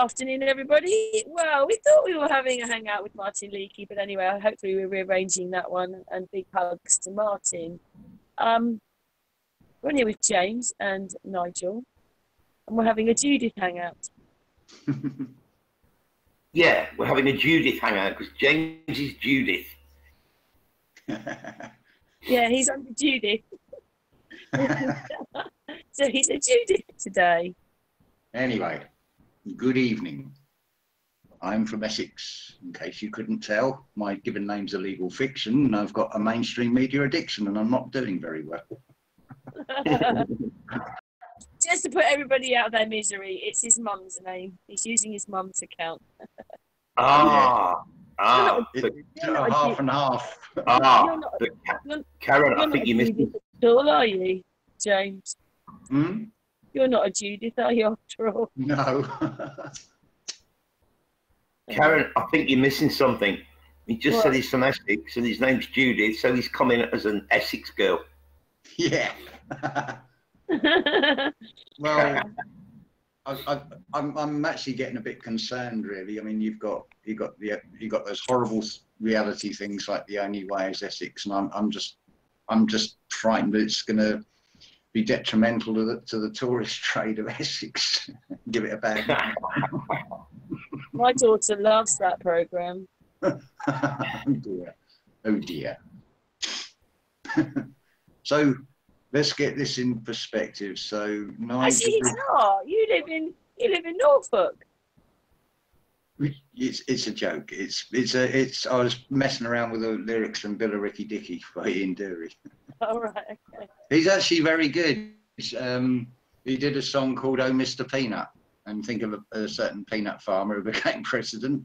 afternoon, everybody. Well, we thought we were having a hangout with Martin Leakey, but anyway, hopefully we're rearranging that one. And big hugs to Martin. Um, we're here with James and Nigel, and we're having a Judith hangout. yeah, we're having a Judith hangout because James is Judith. yeah, he's under Judith. so he's a Judith today. Anyway, good evening. I'm from Essex, in case you couldn't tell. My given name's a legal fiction, and I've got a mainstream media addiction, and I'm not doing very well. Just to put everybody out of their misery, it's his mum's name. He's using his mum's account. ah, ah, but, half and half. Ah, you're not, you're, Karen, you're I think you missed it. All are you, James? Hmm? You're not a Judith, are you, after all? No. Karen, I think you're missing something. He just what? said he's from Essex and his name's Judith, so he's coming as an Essex girl. Yeah. well, I, am I'm actually getting a bit concerned, really. I mean, you've got you got the you got those horrible reality things like the only way is Essex, and I'm I'm just I'm just frightened that it's going to be detrimental to the to the tourist trade of Essex. Give it a bad name. My daughter loves that program. oh dear. Oh dear. so let's get this in perspective. So nine. Actually, it's not. You live in you live in Norfolk. It's it's a joke. It's it's a it's. I was messing around with the lyrics from Bill Billericay Dickie by Ian Dury. All right. Okay. He's actually very good. Um, he did a song called "Oh Mr. Peanut," and think of a, a certain peanut farmer who became president.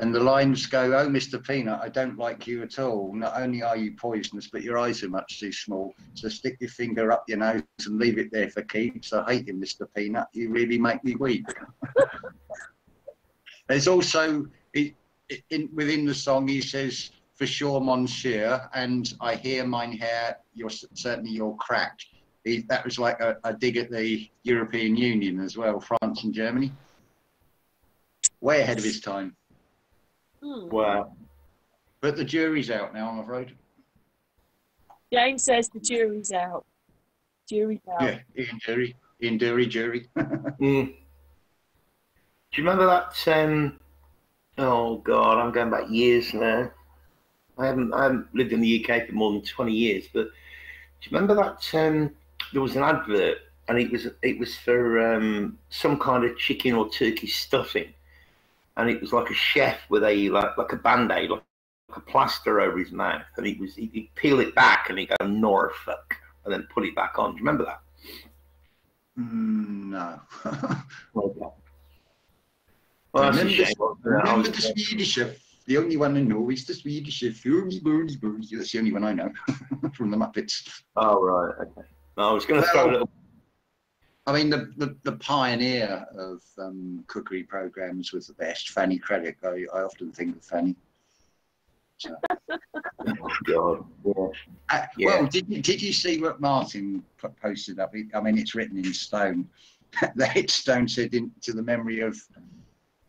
And the lines go, Oh, Mr. Peanut, I don't like you at all. Not only are you poisonous, but your eyes are much too small. So stick your finger up your nose and leave it there for keeps. I hate you, Mr. Peanut. You really make me weep. There's also, in, within the song, he says, For sure, Monsieur, and I hear mine hair, you're certainly you're cracked. He, that was like a, a dig at the European Union as well, France and Germany. Way ahead of his time. Hmm. Wow. But the jury's out now, I'm afraid. Jane says the jury's out. Jury's out. Yeah, Ian Jury. Ian Jury, jury. mm. Do you remember that? Um, oh God, I'm going back years now. I haven't, I haven't lived in the UK for more than 20 years, but do you remember that? Um, there was an advert, and it was it was for um, some kind of chicken or turkey stuffing, and it was like a chef with a like like a band-aid, like, like a plaster over his mouth, and he was he'd, he'd peel it back and he'd go Norfolk, and then put it back on. Do you remember that? Mm, no. okay. Well, remember, shame. Remember the Swedish chef. The only one I know is the Swedish chef. Bernie, Bernie, Bernie. That's the only one I know from the Muppets. Oh right, okay. I was going to well, throw a little I mean, the, the, the pioneer of um, cookery programs was the best, Fanny Cradock. I, I often think of Fanny. So. oh, God. Yeah. Uh, yeah. Well, did you, did you see what Martin posted up? I mean, it's written in stone. the headstone said in, to the memory of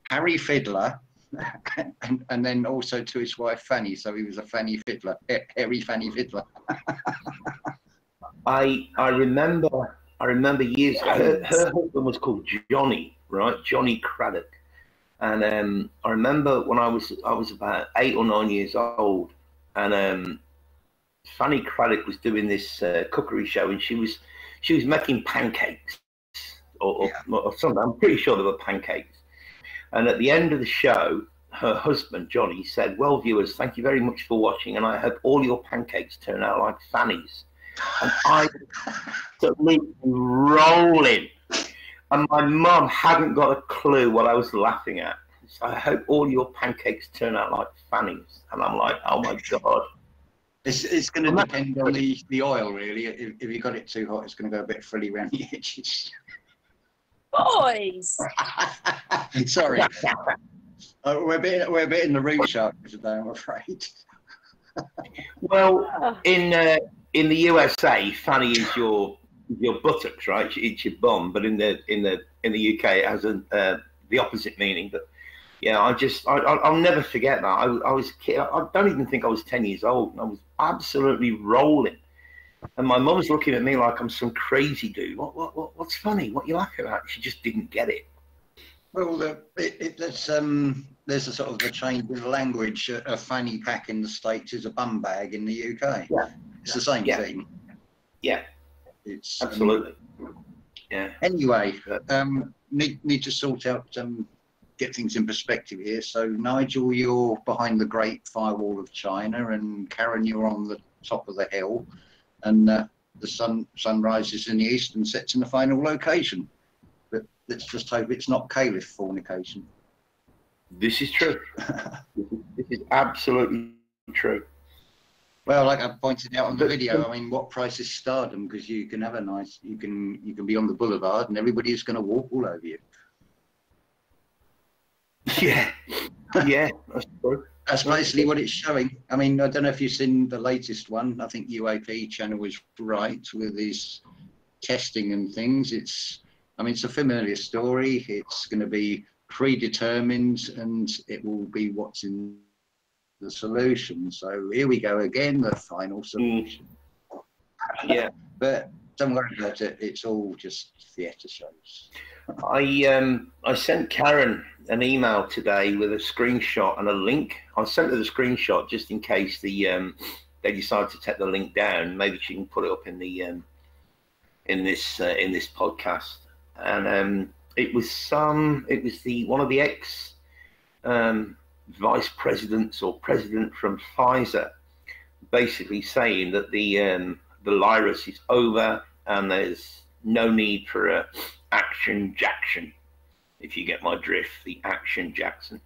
Harry Fiddler, and, and then also to his wife Fanny. So he was a Fanny Fiddler, Harry Fanny Fiddler. I I remember I remember years her, her husband was called Johnny, right? Johnny Cradock. And um, I remember when I was I was about eight or nine years old, and um, Fanny Cradock was doing this uh, cookery show, and she was she was making pancakes or, or, yeah. or something. I'm pretty sure they were pancakes. And at the end of the show, her husband Johnny said, "Well, viewers, thank you very much for watching, and I hope all your pancakes turn out like Fanny's." and I was rolling. And my mum hadn't got a clue what I was laughing at. So I hope all your pancakes turn out like Fanny's. And I'm like, oh my God. It's, it's going to depend on the, the oil, really. If, if you got it too hot, it's going to go a bit frilly around the edges. Boys! Sorry. uh, we're, a bit, we're a bit in the room shark today, I'm afraid. well, in uh, in the USA, fanny is your your buttocks, right? It's your bum, but in the in the in the UK, it has a uh, the opposite meaning. But yeah, I just I, I will never forget that. I, I was a kid. I don't even think I was ten years old, and I was absolutely rolling. And my mum was looking at me like I'm some crazy dude. What, what, what what's funny? What you laughing at? She just didn't get it. Well, uh, it, it, there's um, there's a sort of a change in language. A fanny pack in the states is a bum bag in the UK. Yeah, it's the same yeah. thing. Yeah, it's absolutely. Um, yeah. Anyway, um, need need to sort out um, get things in perspective here. So Nigel, you're behind the Great Firewall of China, and Karen, you're on the top of the hill, and uh, the sun sun rises in the east and sets in the final location But let's just hope it's not caliph fornication. This is true. this is absolutely true. Well, like I pointed out on the video, I mean, what price is stardom? Because you can have a nice, you can you can be on the boulevard and everybody is going to walk all over you. Yeah, yeah, that's true. That's basically what it's showing. I mean, I don't know if you've seen the latest one. I think UAP channel was right with his testing and things. It's I mean, it's a familiar story. It's going to be predetermined and it will be what's in the solution. So here we go again, the final solution. Mm. Yeah. but don't worry about it. It's all just theatre shows. I um I sent Karen an email today with a screenshot and a link. I sent her the screenshot just in case the um they decide to take the link down. Maybe she can put it up in the um in this uh, in this podcast and um, it was some. It was the one of the ex um, vice presidents or president from Pfizer, basically saying that the um, the virus is over and there's no need for a action Jackson, if you get my drift. The action Jackson.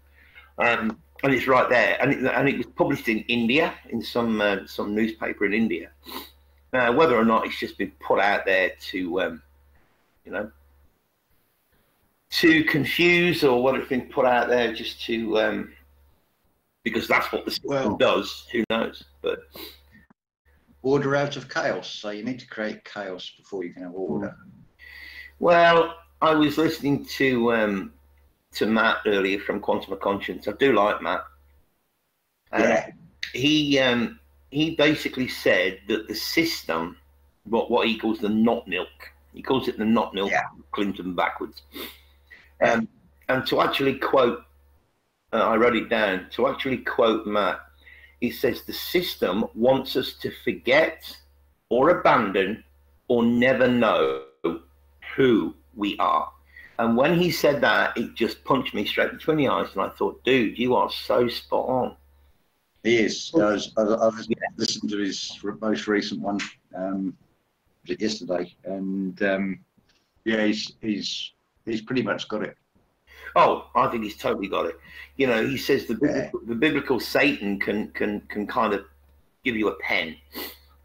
Um, and it's right there, and it, and it was published in India in some uh, some newspaper in India. Now, whether or not it's just been put out there to, um, you know, to confuse or whether it's been put out there just to um, because that's what the system well, does. Who knows? But order out of chaos. So you need to create chaos before you can have order. Well, I was listening to um, to Matt earlier from Quantum of Conscience. I do like Matt. yeah. He um, he basically said that the system, what what he calls the not milk, he calls it the not milk yeah. Clinton backwards. Um, and to actually quote, uh, I wrote it down, to actually quote Matt, he says, the system wants us to forget or abandon or never know who we are. And when he said that, it just punched me straight between the eyes. And I thought, dude, you are so spot on. He is. I was, I was yeah. listening to his most recent one um, yesterday, and um, yeah, he's he's he's pretty much got it. Oh, I think he's totally got it. You know, he says the biblical, the biblical Satan can can can kind of give you a pen,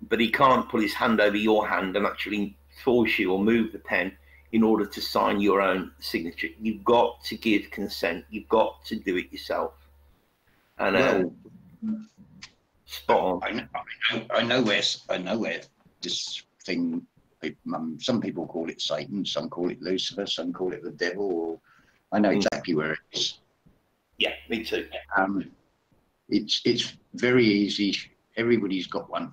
but he can't put his hand over your hand and actually force you or move the pen in order to sign your own signature. You've got to give consent. You've got to do it yourself. And uh, well, spot on. I know, I know, I know where I know where this thing um, some people call it Satan, some call it Lucifer, some call it the devil. I know hmm. exactly where it is. Yeah, me too. Um, it's it's very easy. Everybody's got one.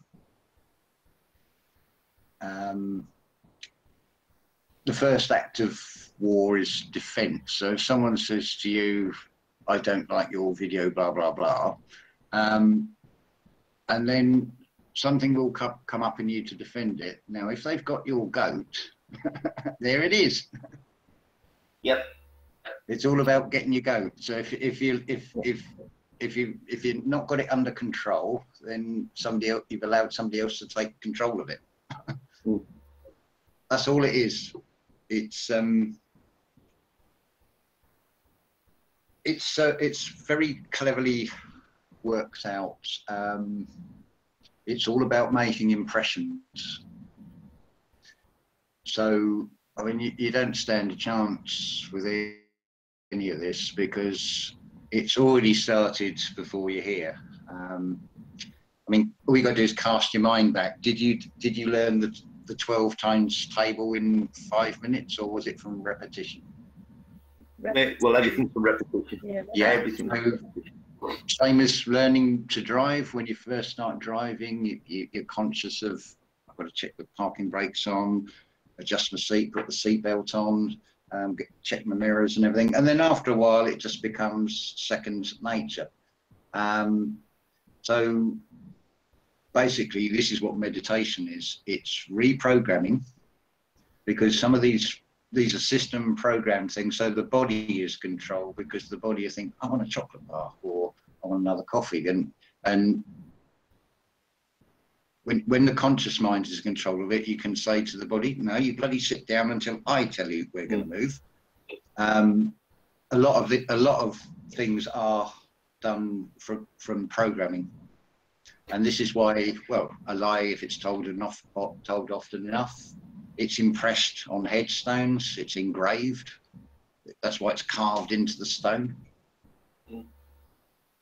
Um, the first act of war is defense. So if someone says to you, I don't like your video, blah, blah, blah, um, and then something will come, come up in you to defend it. Now, if they've got your goat, there it is. Yep. It's all about getting your goat. So if if you if if if you if you've not got it under control, then somebody else, you've allowed somebody else to take control of it. mm. That's all it is. It's um. It's uh, it's very cleverly worked out. Um, it's all about making impressions. So, I mean, you, you don't stand a chance with any of this because it's already started before you're here. Um, I mean, all you got to do is cast your mind back. Did you did you learn the the twelve times table in five minutes, or was it from repetition? Well, everything from repetition. Yeah. Yeah, everything's from so- repetition. Same as learning to drive. When you first start driving, you, you, you're conscious of, I've got to check the parking brakes on, adjust my seat, put the seat belt on, um, get, check my mirrors and everything. And then after a while, it just becomes second nature. Um, so basically, this is what meditation is. It's reprogramming because some of these these are system programmed things. So the body is controlled because the body is thinking, I want a chocolate bar or I want another coffee. And and when when the conscious mind is in control of it, you can say to the body, No, you bloody sit down until I tell you we're going to move. Um, a lot of the, a lot of things are done from from programming. And this is why, well, a lie, if it's told enough, told often enough, it's impressed on headstones, it's engraved. That's why it's carved into the stone.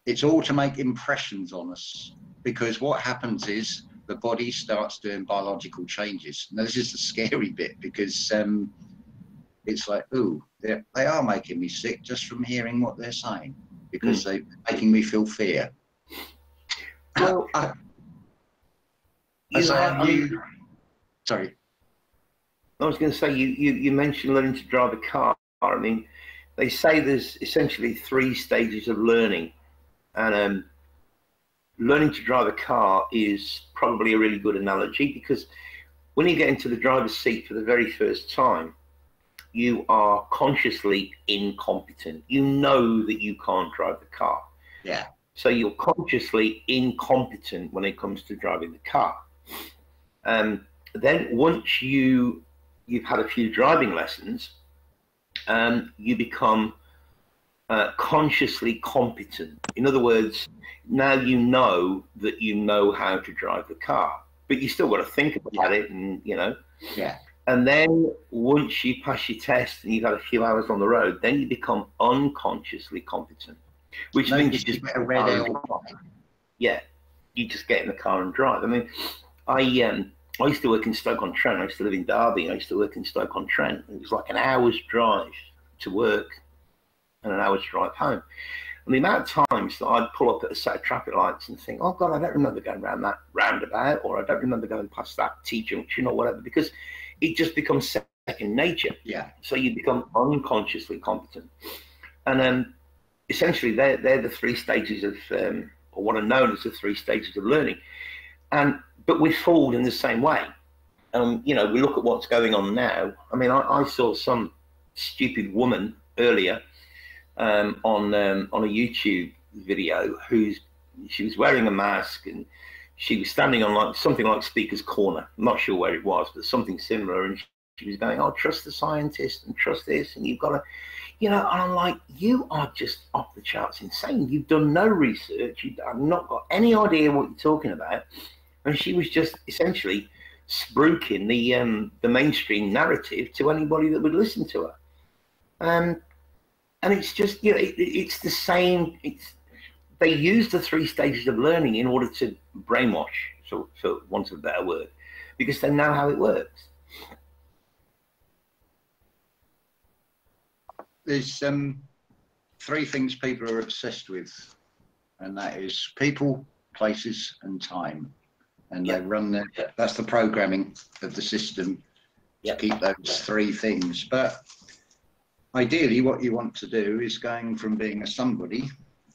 It's all to make impressions on us because what happens is the body starts doing biological changes. Now, this is the scary bit because um, it's like, ooh, they're- they are making me sick just from hearing what they're saying because they're making me feel fear. Well, I, You so know, have you, sorry. I was going to say you, you you mentioned learning to drive a car. I mean, they say there's essentially three stages of learning, and um, learning to drive a car is probably a really good analogy because when you get into the driver's seat for the very first time, you are consciously incompetent. You know that you can't drive the car. Yeah. So you're consciously incompetent when it comes to driving the car. Um, then once you you've had a few driving lessons, um, you become uh, consciously competent. In other words, now you know that you know how to drive the car, but you still got to think about it, and you know. Yeah. And then once you pass your test and you've had a few hours on the road, then you become unconsciously competent, which No, means you just get a red car and L. drive. Yeah, you just get in the car and drive. I mean, I um, I used to work in Stoke on Trent. I used to live in Derby. I used to work in Stoke on Trent. It was like an hour's drive to work and an hour's drive home. And the amount of times that I'd pull up at a set of traffic lights and think, oh God, I don't remember going around that roundabout, or I don't remember going past that T junction or whatever, because it just becomes second nature. Yeah. So you become unconsciously competent. And um, essentially, they're, they're the three stages of, um, or what are known as the three stages of learning. And but we fall in the same way. Um, you know, we look at what's going on now. I mean, I, I saw some stupid woman earlier um, on um, on a YouTube video who's she was wearing a mask and she was standing on like something like Speaker's Corner. I'm not sure where it was, but something similar. And she was going, "Oh, trust the scientist and trust this, and you've got to." You know, and I'm like, you are just off the charts insane. You've done no research. You have not got any idea what you're talking about and she was just essentially spruiking the um, the mainstream narrative to anybody that would listen to her. Um, and it's just you know it, it's the same. It's they use the three stages of learning in order to brainwash, so for want of a better word, because they know how it works. There's um, three things people are obsessed with, and that is people, places, and time. And they run that's the programming of the system Yeah. to keep those three things. But ideally, what you want to do is going from being a somebody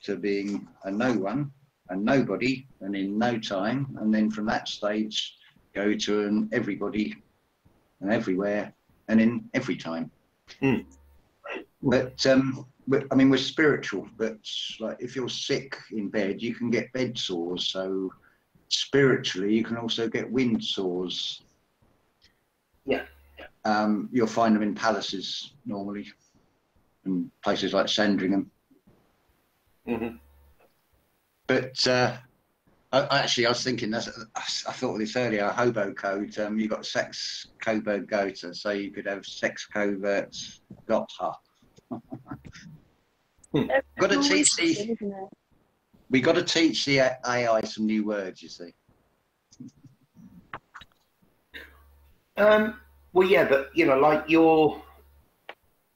to being a no one, a nobody, and in no time, and then from that stage, go to an everybody and everywhere and in every time. Hmm. But um, we- I mean, we're spiritual, but like if you're sick in bed, you can get bed sores. So spiritually, you can also get wind sores. Yeah. Um, you'll find them in palaces normally, and places like Sandringham. Mm-hmm. But uh, I, actually, I was thinking that's. I thought of this earlier. A hobo code. Um, you got sex covert gota, so you could have sex coverts gotha. Got to teach the. We got to teach the AI some new words. You see. Um, well, yeah, but you know, like your,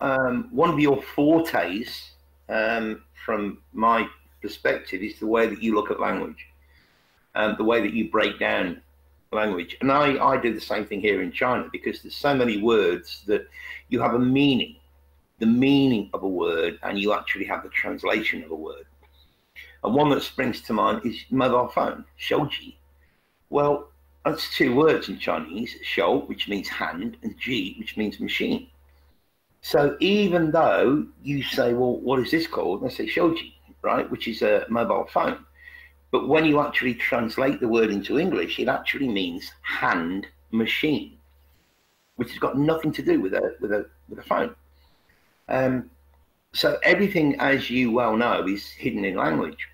um, one of your fortes, um, from my perspective, is the way that you look at language and the way that you break down language. And I, I do the same thing here in China because there's so many words that you have a meaning, the meaning of a word, and you actually have the translation of a word. And one that springs to mind is mobile phone, shouji. Well, that's two words in Chinese, shou, which means hand, and ji, which means machine. So even though you say, well, what is this called? And I say shouji, right, which is a mobile phone. But when you actually translate the word into English, it actually means hand machine, which has got nothing to do with a with a with a phone. Um, so everything, as you well know, is hidden in language,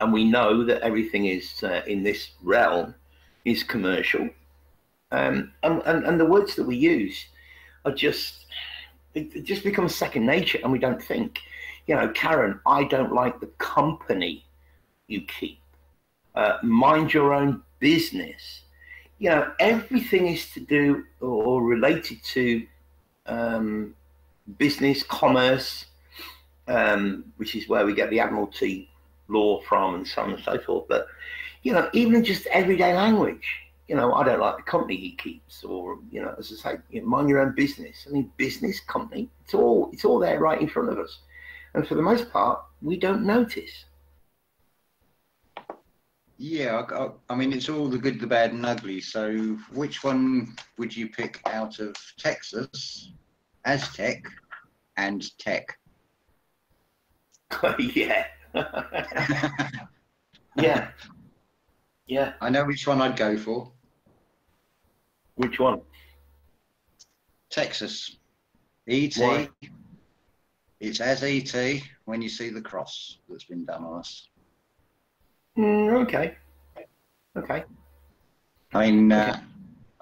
and we know that everything is uh, in this realm is commercial, um, and, and and the words that we use are just it, just becomes second nature, and we don't think. You know, Karen, I don't like the company you keep. Uh, mind your own business. You know, everything is to do or related to um, business, commerce, um, which is where we get the Admiralty law from and so on and so forth. But, you know, even in just everyday language, you know, I don't like the company he keeps, or you know, as I say, you know, mind your own business. I mean, business, company, it's all it's all there right in front of us, and for the most part, we don't notice. Yeah, I, I, mean, it's all the good, the bad, and ugly. So, which one would you pick out of Texas, Aztec, and Tech? yeah. yeah. Yeah. I know which one I'd go for. Which one? Texas. ET. Why? It's as ET when you see the cross that's been done on us. Mm, okay. Okay. I mean, uh,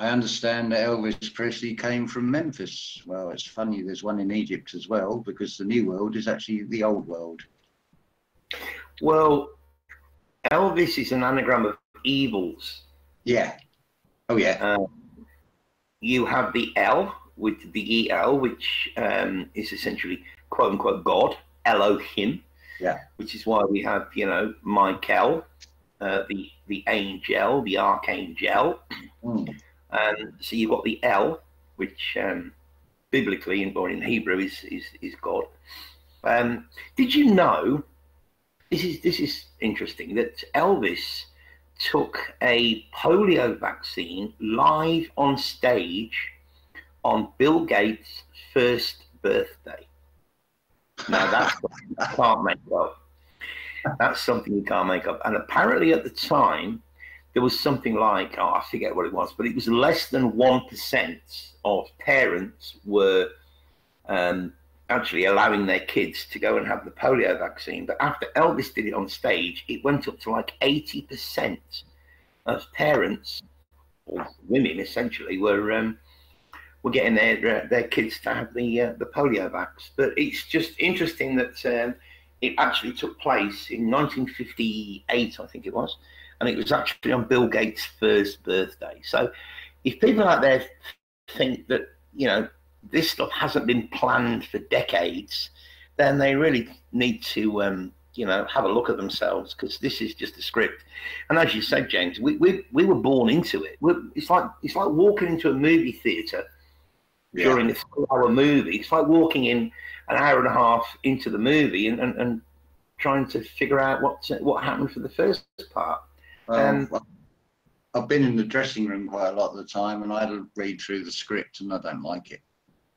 I understand that Elvis Presley came from Memphis. Well, it's funny, there's one in Egypt as well, because the New World is actually the Old World. Well, Elvis is an anagram of evils. Yeah. Oh, yeah. Uh, you have the L with the EL, which um, is essentially quote unquote God, Elohim. Yeah. Which is why we have, you know, Michael, uh, the the angel, the archangel. Mm. And so you've got the L, which um, biblically and born in Hebrew is is, is God. Um, did you know? This is this is interesting that Elvis took a polio vaccine live on stage on Bill Gates' first birthday. Now that's I can't make up. That's something you can't make up. And apparently at the time, there was something like, oh, I forget what it was, but it was less than 1% of parents were um, actually allowing their kids to go and have the polio vaccine. But after Elvis did it on stage, it went up to like 80% of parents, or women essentially, were um, were getting their uh, their kids to have the uh, the polio vax. But it's just interesting that um, it actually took place in 1958, I think it was, and it was actually on Bill Gates' first birthday. So, if people out there think that you know this stuff hasn't been planned for decades, then they really need to um, you know have a look at themselves because this is just a script. And as you said, James, we we, we were born into it. We're, it's like it's like walking into a movie theater yeah. during this hour movie. It's like walking in an hour and a half into the movie and, and, and trying to figure out what what happened for the first part. Um, well, I've been in the dressing room quite a lot of the time, and I read through the script, and I don't like it.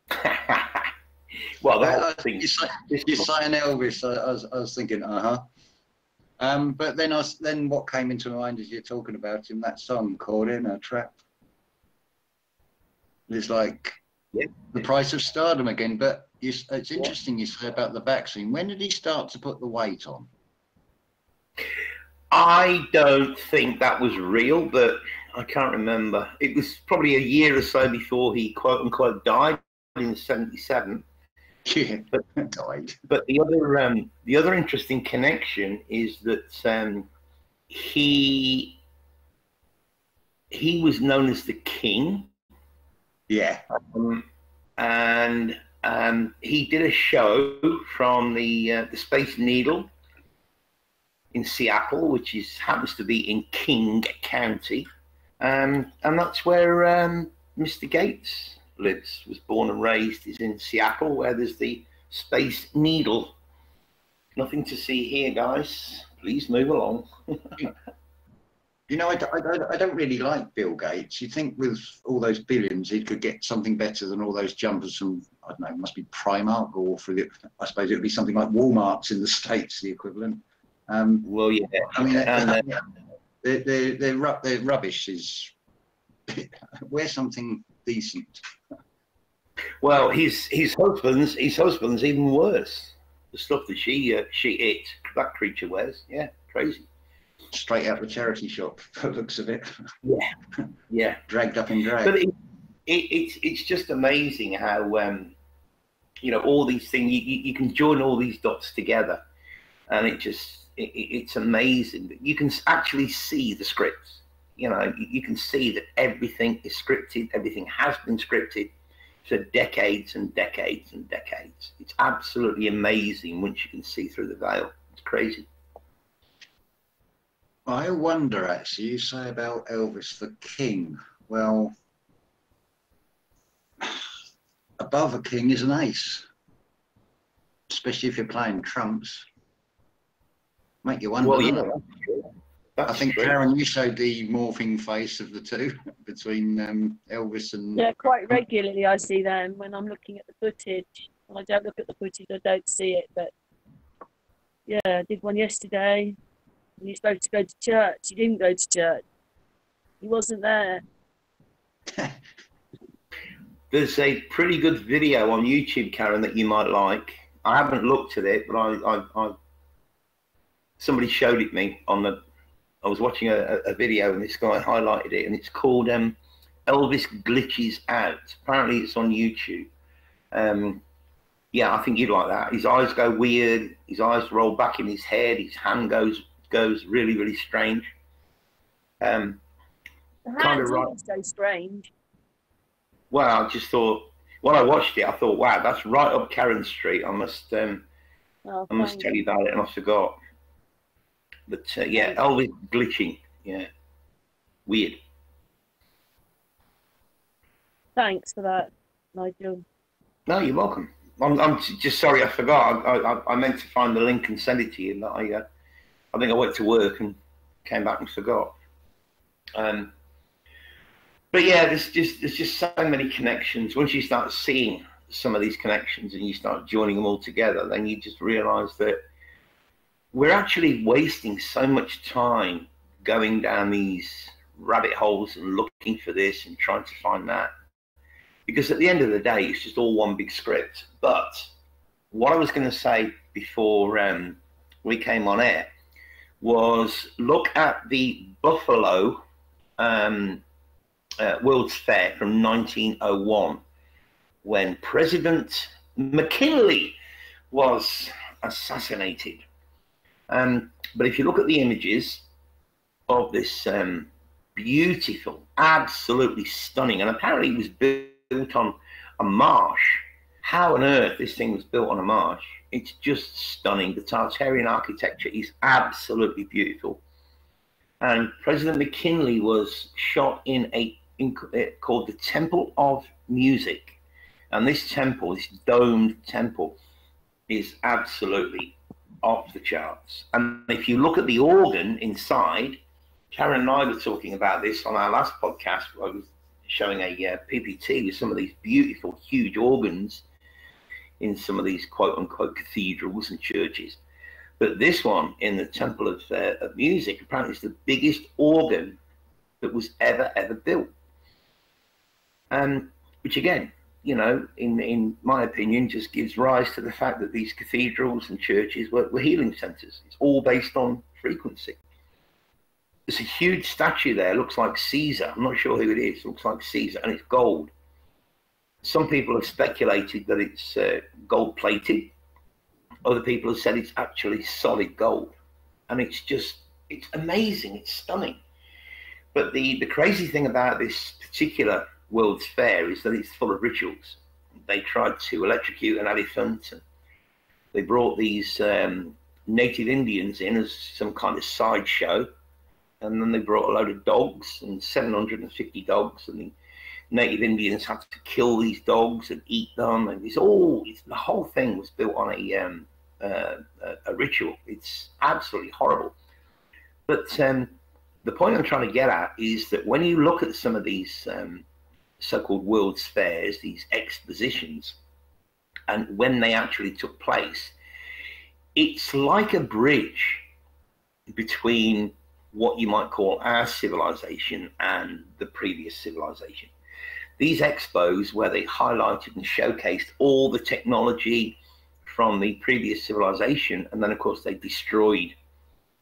well, that uh, thing. You say, you're saying Elvis. I, I, was, I was thinking, uh huh. Um, but then I then what came into my mind as you're talking about him, that song called in a trap. It's like yeah. the price of stardom again. But you, it's interesting you say about the vaccine. When did he start to put the weight on? I don't think that was real, but I can't remember. It was probably a year or so before he quote unquote died in '77. Yeah, but died. But the other um, the other interesting connection is that um, he he was known as the king. Yeah. Um, and Um, he did a show from the uh, the Space Needle in Seattle, which is happens to be in King County, um, and that's where um, Mr. Gates lives. Was born and raised. Is in Seattle, where there's the Space Needle. Nothing to see here, guys. Please move along. You know, I, I don't- I don't really like Bill Gates. You think with all those billions, he could get something better than all those jumpers from, I don't know, it must be Primark or for the, I suppose it would be something like Walmart's in the States, the equivalent. Um, well, yeah. I mean, And, uh, they're rubbish is, wear something decent. Well, his his husband's his husband's even worse. The stuff that she uh, she ate, that creature wears. Yeah, crazy. Straight out of the charity shop, for the looks of it, Yeah, dragged up in drag. but it, it, it's it's just amazing how um, you know all these things you, you, you can join all these dots together, and it just it, it- it's amazing you can actually see the scripts. You know, you can see that everything is scripted. Everything has been scripted for decades and decades and decades. It's absolutely amazing once you can see through the veil. It's crazy. I wonder actually, you say about Elvis the King. Well, above a king is an ace, especially if you're playing trumps. Make you wonder. Well, yeah, it? that's true. I think true. Karen, you showed the morphing face of the two between um, Elvis and Yeah, quite regularly I see them when I'm looking at the footage. When I don't look at the footage, I don't see it. But yeah, I did one yesterday. And he's supposed to go to church. He didn't go to church. He wasn't there. There's a pretty good video on YouTube, Karen, that you might like. I haven't looked at it, but I, I, I somebody showed it me on the. I was watching a, a- video and this guy highlighted it, and it's called um, Elvis glitches out. Apparently, it's on YouTube. Um, yeah, I think you'd like that. His eyes go weird. His eyes roll back in his head. His hand goes goes really really strange. Um, The Kinda right. so strange. well, I just thought when I watched it, I thought, wow, that's right up Karen Street. I must um, Oh, I must tell you about it, and I forgot. But uh, yeah, Elvis glitching. Yeah, weird. Thanks for that, Nigel. No, you're welcome. I'm, I'm just sorry I forgot. I, I, I meant to find the link and send it to you, but I uh, I think I went to work and came back and forgot. Um, but yeah, there's just there's just so many connections. Once you start seeing some of these connections and you start joining them all together, then you just realise that we're actually wasting so much time going down these rabbit holes and looking for this and trying to find that. Because at the end of the day, it's just all one big script. But what I was going to say before um, we came on air was look at the Buffalo um, uh, World's Fair from 1901 when President McKinley was assassinated. Um, but if you look at the images of this um, beautiful, absolutely stunning, and apparently it was built on a marsh. How on earth this thing was built on a marsh? It's just stunning. The Tartarian architecture is absolutely beautiful. And President McKinley was shot in a in, uh, called the Temple of Music, and this temple, this domed temple, is absolutely off the charts. And if you look at the organ inside, Karen and I were talking about this on our last podcast. I was showing a uh, PPT with some of these beautiful, huge organs in some of these quote unquote cathedrals and churches. But this one in the Temple of, uh, of Music apparently is the biggest organ that was ever, ever built. Um, which again, you know, in, in my opinion, just gives rise to the fact that these cathedrals and churches were, were healing centers. It's all based on frequency. There's a huge statue there, looks like Caesar. I'm not sure who it is, looks like Caesar, and it's gold. Some people have speculated that it's uh, gold plated. Other people have said it's actually solid gold. And it's just, it's amazing, it's stunning. But the, the crazy thing about this particular World's Fair is that it's full of rituals. they tried to electrocute an elephant. And they brought these um, native Indians in as some kind of sideshow. And then they brought a load of dogs and 750 dogs. And the native Indians had to kill these dogs and eat them. And it's all, it's, the whole thing was built on a, um, uh, a, a, ritual. It's absolutely horrible. But um, the point I'm trying to get at is that when you look at some of these um, so-called World's Fairs, these expositions, and when they actually took place, it's like a bridge between what you might call our civilization and the previous civilization. These expos, where they highlighted and showcased all the technology from the previous civilization, and then of course they destroyed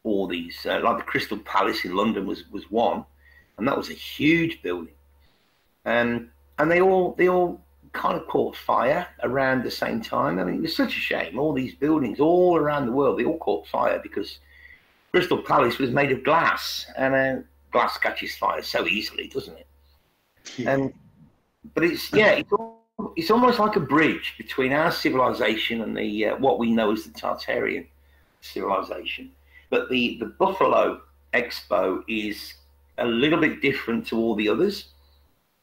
all these, uh, like the Crystal Palace in London was was one, and that was a huge building um, and they all they all kind of caught fire around the same time. I mean, it was such a shame. All these buildings all around the world, they all caught fire because Crystal Palace was made of glass, and uh, glass catches fire so easily, doesn't it? Yeah. Um, but it's yeah, it's, it's almost like a bridge between our civilization and the uh, what we know as the Tartarian civilization. But the the Buffalo Expo is a little bit different to all the others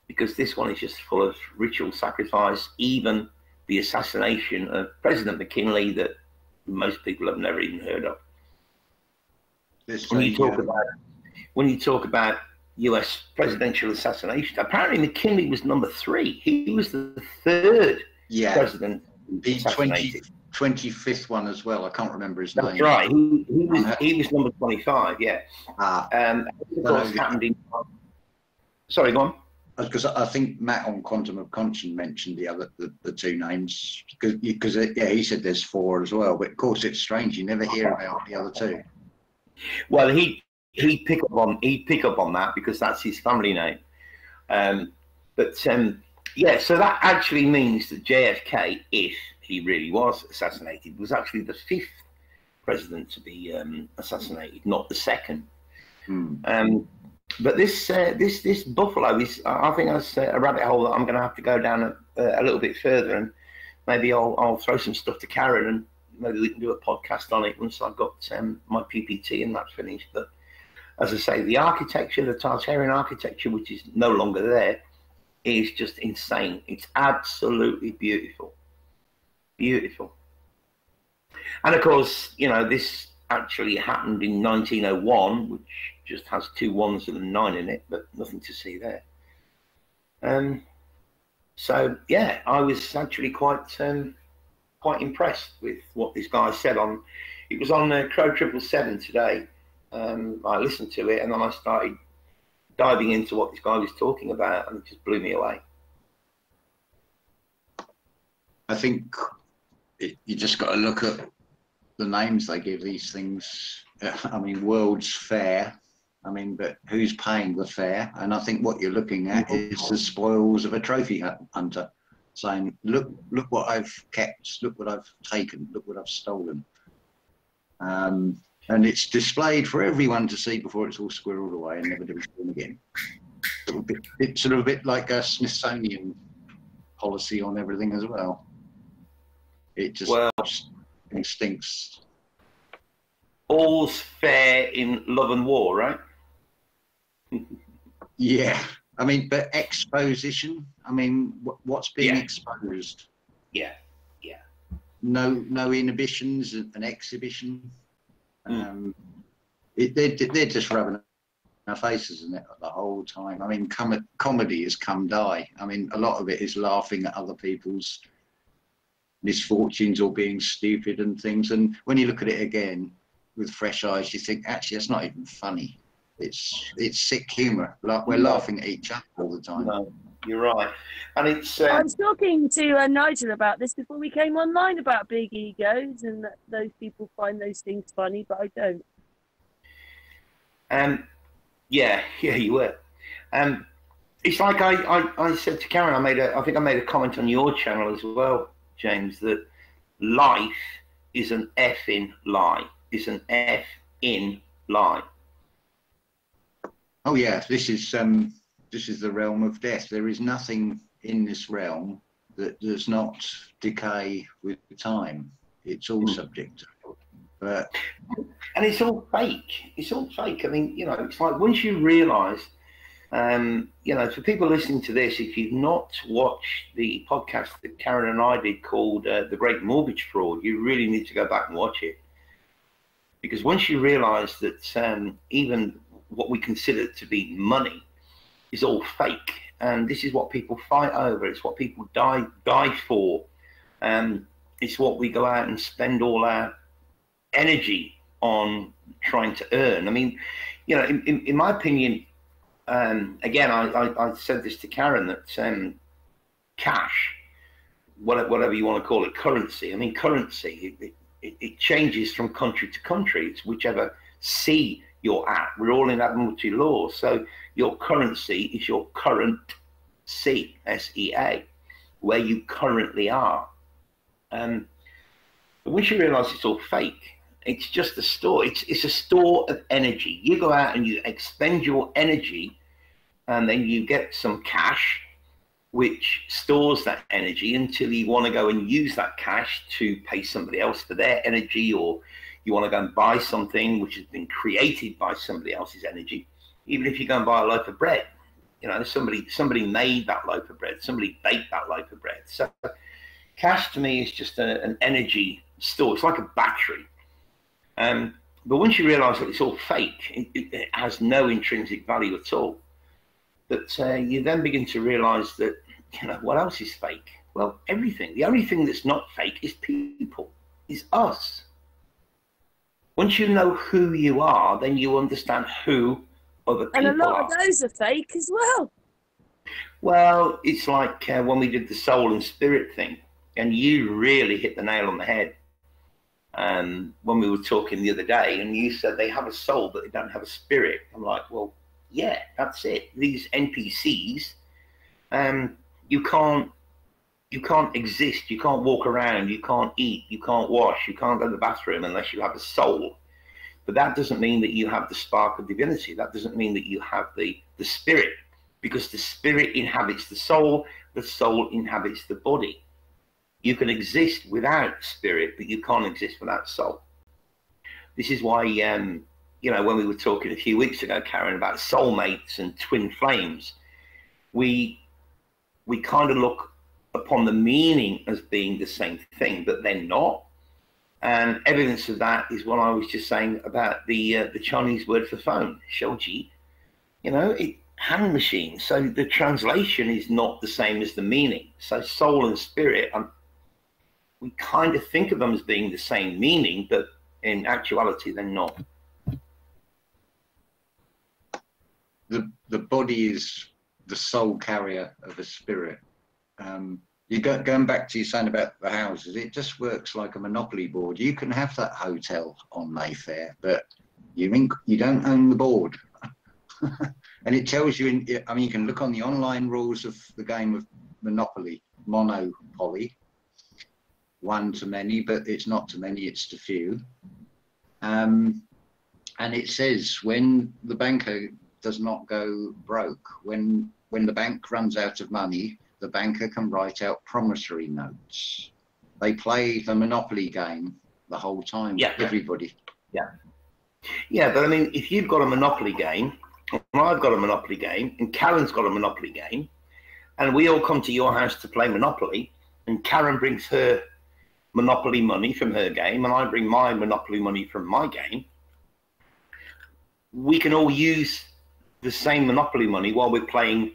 because this one is just full of ritual sacrifice, even the assassination of President McKinley that most people have never even heard of. This when you talk yeah. about when you talk about U.S. presidential assassination, apparently McKinley was number three. He was the third yeah. president. The 20, 25th one as well. I can't remember his That's name. That's right. He, he, was, he was number 25, yeah. Ah. Um, of course, happened in. Sorry, go on because I think Matt on Quantum of Conscience mentioned the other the, the two names because because yeah he said there's four as well, but of course it's strange you never hear about the other two. Well, he he pick up on he pick up on that because that's his family name. Um, but um, yeah, so that actually means that JFK, if he really was assassinated, was actually the fifth president to be um, assassinated, not the second. Hmm. Um, but this uh, this this buffalo is I think that's a rabbit hole that I'm going to have to go down a, a, little bit further and maybe I'll I'll throw some stuff to Karen and maybe we can do a podcast on it once I've got um, my PPT and that's finished. But as I say, the architecture, the Tartarian architecture, which is no longer there, is just insane. It's absolutely beautiful, beautiful. And of course, you know this actually happened in 1901, which just has two ones and a nine in it, but nothing to see there. Um, so yeah, I was actually quite um, quite impressed with what this guy said on. It was on uh, Crow Triple Seven today. Um, I listened to it and then I started diving into what this guy was talking about, and it just blew me away. I think it, you just got to look at the names they give these things. I mean, World's Fair I mean, but who's paying the fare? And I think what you're looking at is the spoils of a trophy hunter, saying, "Look, look what I've kept. Look what I've taken. Look what I've stolen." Um, and it's displayed for everyone to see before it's all squirreled away and never to be seen again. It's sort of a bit like a Smithsonian policy on everything as well. It just well, stinks. All's fair in love and war, right? Yeah, I mean, but exposition. I mean, what's being yeah. exposed? Yeah, yeah. No, no inhibitions. An exhibition. Mm. Um, it, they're, they're just rubbing our faces in it the whole time. I mean, com- comedy has come die. I mean, a lot of it is laughing at other people's misfortunes or being stupid and things. And when you look at it again with fresh eyes, you think, actually, that's not even funny. It's it's sick humour. Like we're laughing at each other all the time. No, you're right, and it's. Uh, I was talking to uh, Nigel about this before we came online about big egos and that those people find those things funny, but I don't. Um, yeah, yeah, you were. Um, it's like I, I, I said to Karen, I made a, I think I made a comment on your channel as well, James, that life is an F in lie, is an F in lie. Oh yeah, this is um, this is the realm of death. There is nothing in this realm that does not decay with time. It's all Mm. subject. But and it's all fake. It's all fake. I mean, you know, it's like once you realise, um, you know, for people listening to this, if you've not watched the podcast that Karen and I did called uh, "The Great Mortgage Fraud," you really need to go back and watch it because once you realise that um, even what we consider to be money is all fake, and this is what people fight over. It's what people die die for. Um, it's what we go out and spend all our energy on trying to earn. I mean, you know, in, in, in my opinion, um, again, I, I, I said this to Karen that um, cash, whatever, whatever you want to call it, currency. I mean, currency, it, it, it changes from country to country. It's whichever sea you're at. We're all in Admiralty law. So your currency is your current C, S E A, where you currently are. Um, once you realize it's all fake, it's just a store. It's it's a store of energy. You go out and you expend your energy, and then you get some cash, which stores that energy until you want to go and use that cash to pay somebody else for their energy, or you want to go and buy something which has been created by somebody else's energy. Even if you go and buy a loaf of bread, you know somebody somebody made that loaf of bread, somebody baked that loaf of bread. So cash to me is just a, an energy store. It's like a battery. Um, but once you realise that it's all fake, it, it, has no intrinsic value at all. That uh, you then begin to realise that you know what else is fake? Well, everything. The only thing that's not fake is people. Is us. Once you know who you are, then you understand who other people are. And a lot are. of those are fake as well. Well, it's like uh, when we did the soul and spirit thing, and you really hit the nail on the head. Um, when we were talking the other day, and you said they have a soul, but they don't have a spirit. I'm like, well, yeah, that's it. These NPCs, um, you can't, you can't exist. You can't walk around. You can't eat. You can't wash. You can't go to the bathroom unless you have a soul. But that doesn't mean that you have the spark of divinity. That doesn't mean that you have the the spirit, because the spirit inhabits the soul. The soul inhabits the body. You can exist without spirit, but you can't exist without soul. This is why, um, you know, when we were talking a few weeks ago, Karen, about soulmates and twin flames, we we kind of look upon the meaning as being the same thing, but they're not. And evidence of that is what I was just saying about the uh, the Chinese word for phone, shouji. You know, it hand machine. So the translation is not the same as the meaning. So soul and spirit, um, we kind of think of them as being the same meaning, but in actuality, they're not. the the body is the soul carrier of a spirit. Um, you go, going back to you saying about the houses, it just works like a monopoly board. You can have that hotel on Mayfair, but you you don't own the board. and it tells you in I mean you can look on the online rules of the game of Monopoly, Monopoly. One to many, but it's not to many, it's to few. Um, and it says when the banker does not go broke, when when the bank runs out of money, the banker can write out promissory notes. They play the monopoly game the whole time. Yeah. Everybody. Yeah, Yeah, but I mean, if you've got a Monopoly game, and I've got a Monopoly game, and Karen's got a Monopoly game, and we all come to your house to play Monopoly, and Karen brings her Monopoly money from her game, and I bring my Monopoly money from my game, we can all use the same Monopoly money while we're playing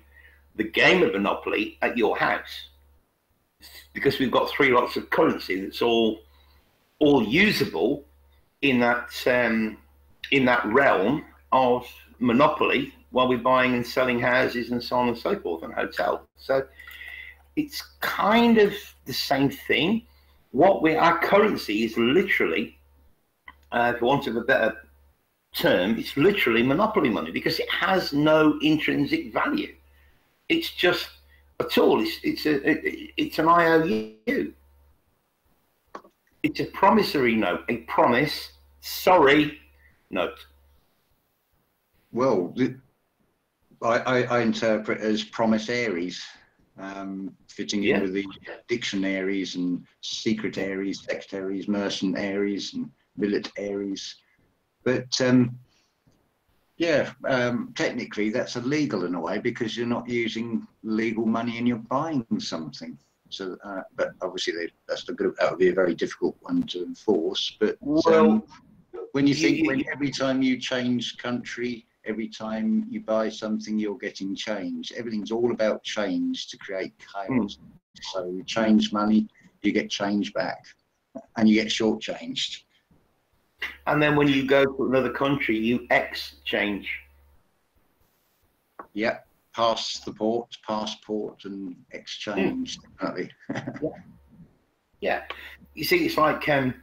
the game of Monopoly at your house. Because we've got three lots of currency that's all all usable in that um, in that realm of monopoly while we're buying and selling houses and so on and so forth and hotels. So it's kind of the same thing. What we our currency is literally, uh, for want of a better term, it's literally monopoly money because it has no intrinsic value. It's just a tool. It's it's a it, it's an IOU. It's a promissory note, a promise. Sorry, note. Well, the, I, I, I interpret as promissaries. um, fitting Yeah. in with the dictionaries and secretaries, secretaries, mercenaries, and militaries. But um, yeah, um, technically that's illegal in a way because you're not using legal money and you're buying something. So, uh, but obviously they, that's the group that would be a very difficult one to enforce. But um, when you think when every time you change country, every time you buy something, you're getting change. Everything's all about change to create chaos. So you change money, you get change back, and you get shortchanged. And then when you go to another country, you exchange. Yep, pass the port, passport, and exchange. Definitely. Yeah. You see, it's like um,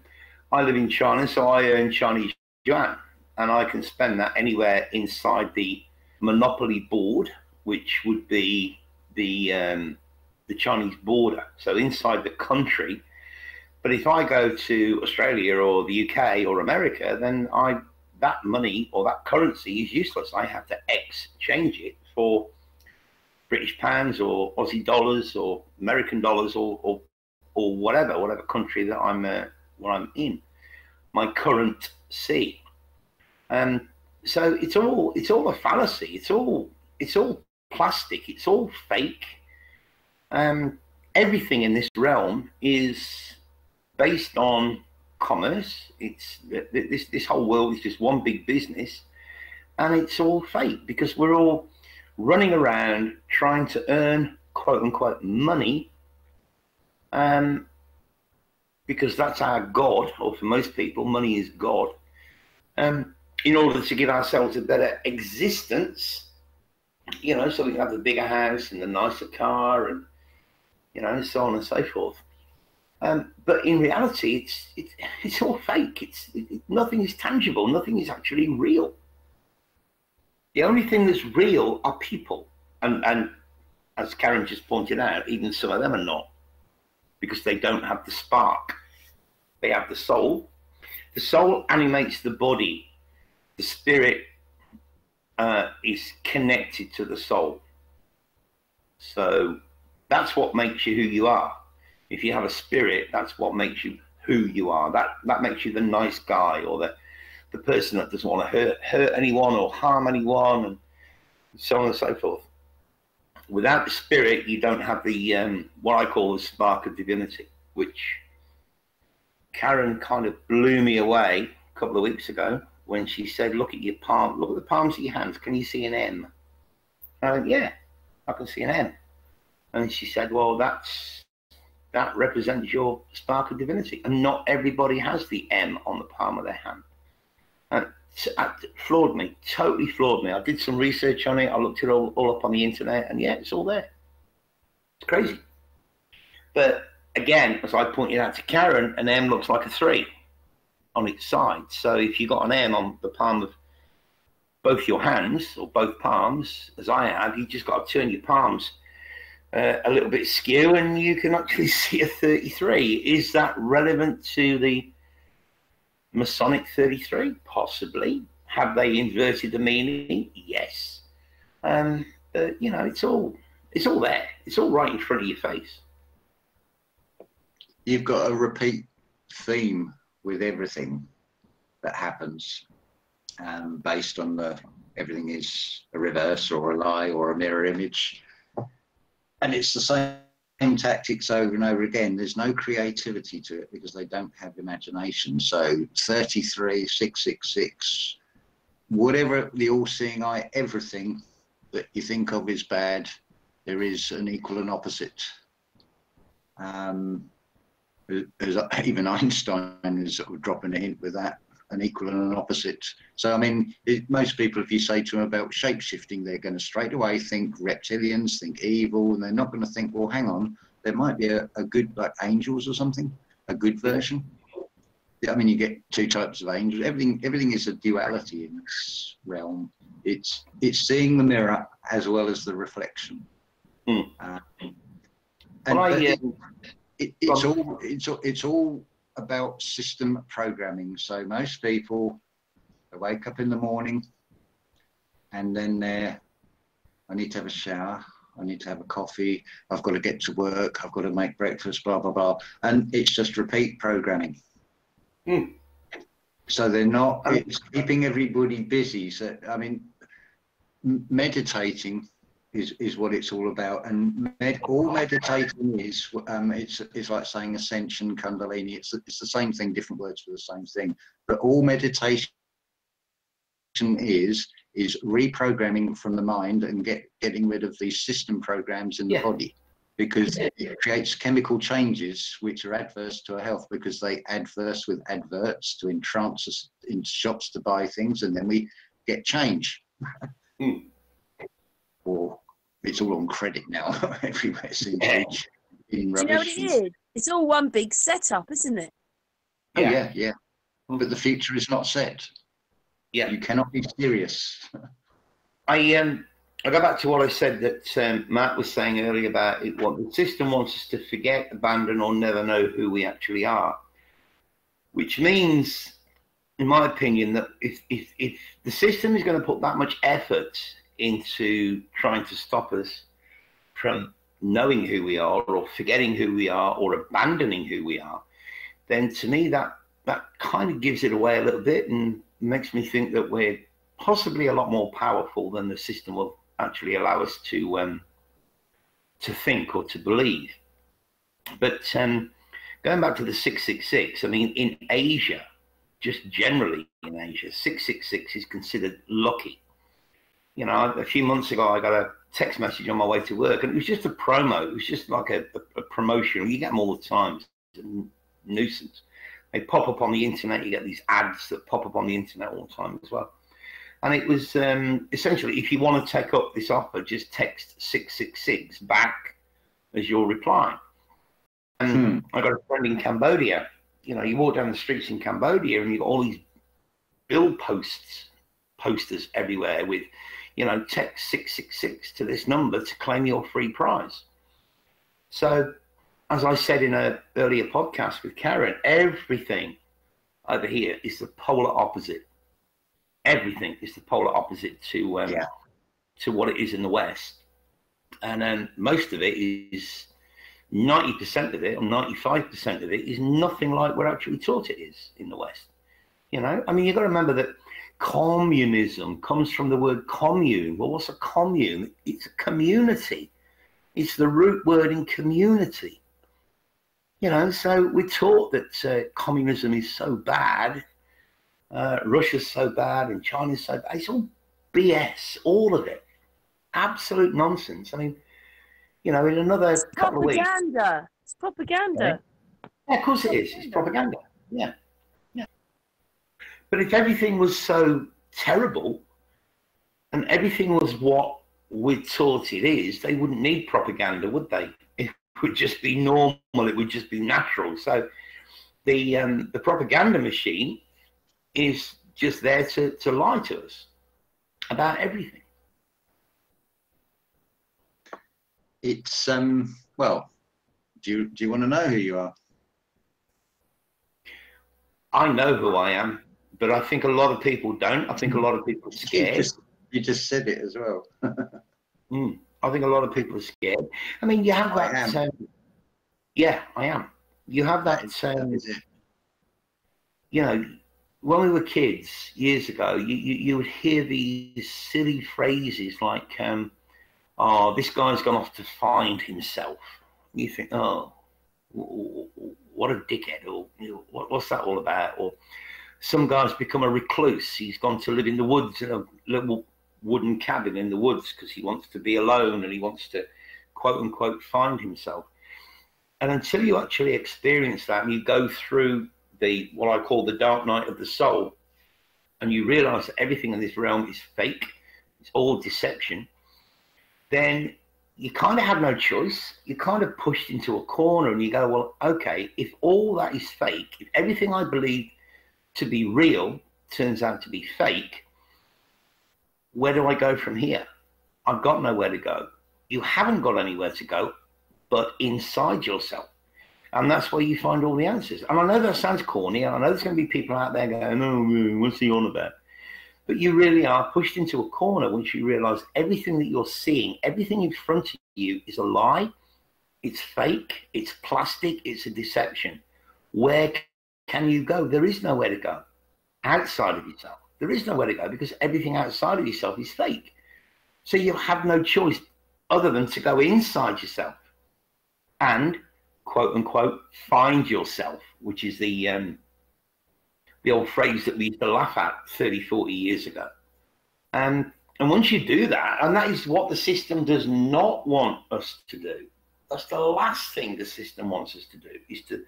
I live in China, so I earn Chinese yuan, and I can spend that anywhere inside the monopoly board, which would be the um, the Chinese border, so inside the country. But if I go to Australia or the UK or America, then I that money or that currency is useless. I have to exchange it for British pounds or Aussie dollars or American dollars or, or or whatever, whatever country that I'm uh, what I'm in, my current C. Um, so it's all it's all a fallacy. It's all it's all plastic. It's all fake. Um, everything in this realm is based on commerce. It's th- th- this this whole world is just one big business, and it's all fake because we're all running around trying to earn quote unquote money um, because that's our God, or for most people, money is God. Um, in order to give ourselves a better existence, you know, so we can have the bigger house and the nicer car, and you know, so on and so forth. Um, but in reality, it's it's it's all fake. It's it, nothing is tangible. Nothing is actually real. The only thing that's real are people, and and as Karen just pointed out, even some of them are not because they don't have the spark. They have the soul. The soul animates the body. The spirit uh, is connected to the soul. So that's what makes you who you are. If you have a spirit, that's what makes you who you are. That that makes you the nice guy or the the person that doesn't want to hurt hurt anyone or harm anyone and so on and so forth without the spirit, you don't have the um, what I call the spark of divinity, which Karen kind of blew me away a couple of weeks ago when she said, "Look at your palm. Look at the palms of your hands. Can you see an M?" I went, "Yeah, I can see an M." And she said, "Well, that's that represents your spark of divinity, and not everybody has the M on the palm of their hand." And it uh, floored me, totally floored me. I did some research on it. I looked it all, all up on the internet, and yeah, it's all there. It's crazy. But again, as I pointed out to Karen, an M looks like a three on its side. So if you got an M on the palm of both your hands or both palms, as I have, you just got to turn your palms uh, a little bit skew, and you can actually see a 33. Is that relevant to the Masonic 33? Possibly. Have they inverted the meaning? Yes. Um, but you know, it's all it's all there. It's all right in front of your face. You've got a repeat theme with everything that happens, um, based on the everything is a reverse or a lie or a mirror image, and it's the same tactics over and over again. There's no creativity to it because they don't have imagination. So 33, 666, whatever the all seeing eye, everything that you think of is bad, there is an equal and opposite. Um, as even Einstein is sort of dropping a hint with that an equal and an opposite. So, I mean, it, most people, if you say to them about shape shifting, they're going to straight away think reptilians, think evil, and they're not going to think, well, hang on, there might be a, a good, like angels or something, a good version. I mean, you get two types of angels. Everything, everything is a duality in this realm. It's it's seeing the mirror as well as the reflection. Hmm. Uh, and Well, I, it, it, it's all it's all it's all about system programming. So most people they wake up in the morning and then they're I need to have a shower. I need to have a coffee. I've got to get to work. I've got to make breakfast. Blah blah blah, and it's just repeat programming. Hmm. So they're not. It's keeping everybody busy. So I mean, meditating is is what it's all about. And med, all meditating is um, it's it's like saying ascension, kundalini. It's it's the same thing, different words for the same thing. But all meditation is is reprogramming from the mind and get getting rid of these system programs in the Yeah. body because it creates chemical changes which are adverse to our health because they adverse with adverts to entrance us in shops to buy things and then we get change Hmm. or it's all on credit now everywhere seems to Yeah. be in Do you know what rubbish it and- is? It's all one big setup, isn't it? Oh, Yeah. yeah yeah but the future is not set Yeah. you cannot be serious I um I go back to what I said that um, Matt was saying earlier about it, what the system wants us to forget, abandon, or never know who we actually are, which means, in my opinion, that if if, if the system is going to put that much effort into trying to stop us from knowing who we are, or forgetting who we are, or abandoning who we are, then to me that that kind of gives it away a little bit and makes me think that we're possibly a lot more powerful than the system will actually allow us to um, to think or to believe. But um, going back to the 666, I mean, in Asia, just generally in Asia, 666 is considered lucky. You know, a few months ago, I got a text message on my way to work, and it was just a promo. It was just like a, a, a promotion. You get them all the time. It's a nuisance. They pop up on the internet. You get these ads that pop up on the internet all the time as well. And it was um, essentially, if you want to take up this offer, just text 666 back as your reply. And I got a friend in Cambodia. You know, you walk down the streets in Cambodia and you've got all these bill posts, posters everywhere with, you know, text 666 to this number to claim your free prize. So, as I said in an earlier podcast with Karen, everything over here is the polar opposite everything is the polar opposite to um, Yeah. to what it is in the West, and um, most of it is ninety percent of it or ninety five percent of it is nothing like we're actually taught it is in the West. You know, I mean, you've got to remember that communism comes from the word commune. Well, what's a commune? It's a community. It's the root word in community. You know, so we're taught that uh, communism is so bad uh, Russia's so bad and China's so bad. It's all BS, all of it. Absolute nonsense. I mean, you know, in another It's couple of weeks. propaganda. It's propaganda. Yeah, of course it is. It's propaganda. Yeah. But if everything was so terrible and everything was what we're taught it is, they wouldn't need propaganda, would they? It would just be normal, it would just be natural. So the um, the propaganda machine is just there to, to lie to us about everything. it's um well do you do you want to know who you are I know who I am, but I think a lot of people don't. I think a lot of people are you scared. just, you just said it as well Mm. I think a lot of people are scared. I mean, you have that. am. Um, yeah, I am. You have that. Um, you know, when we were kids years ago, you, you, you would hear these silly phrases like, um, "Oh, this guy's gone off to find himself." You think, "Oh, what a dickhead!" Or you know, what, "What's that all about?" Or some guy's become a recluse. He's gone to live in the woods in a little wooden cabin in the woods because he wants to be alone and he wants to, quote unquote, find himself. And until you actually experience that and you go through the what I call the dark night of the soul, and you realize that everything in this realm is fake, it's all deception, then you kind of have no choice. You're kind of pushed into a corner and you go, well, okay, if all that is fake, if everything I believe to be real turns out to be fake, where do I go from here? I've got nowhere to go. You haven't got anywhere to go but inside yourself. And that's where you find all the answers. And I know that sounds corny, and I know there's going to be people out there going, oh, what's he on about? But you really are pushed into a corner once you realize everything that you're seeing, everything in front of you is a lie, it's fake, it's plastic, it's a deception. Where can you go? There is nowhere to go outside of yourself. There is nowhere to go because everything outside of yourself is fake. So you have no choice other than to go inside yourself and quote unquote find yourself, which is the um, the old phrase that we used to laugh at 30, 40 years ago. And and once you do that, and that is what the system does not want us to do. That's the last thing the system wants us to do is to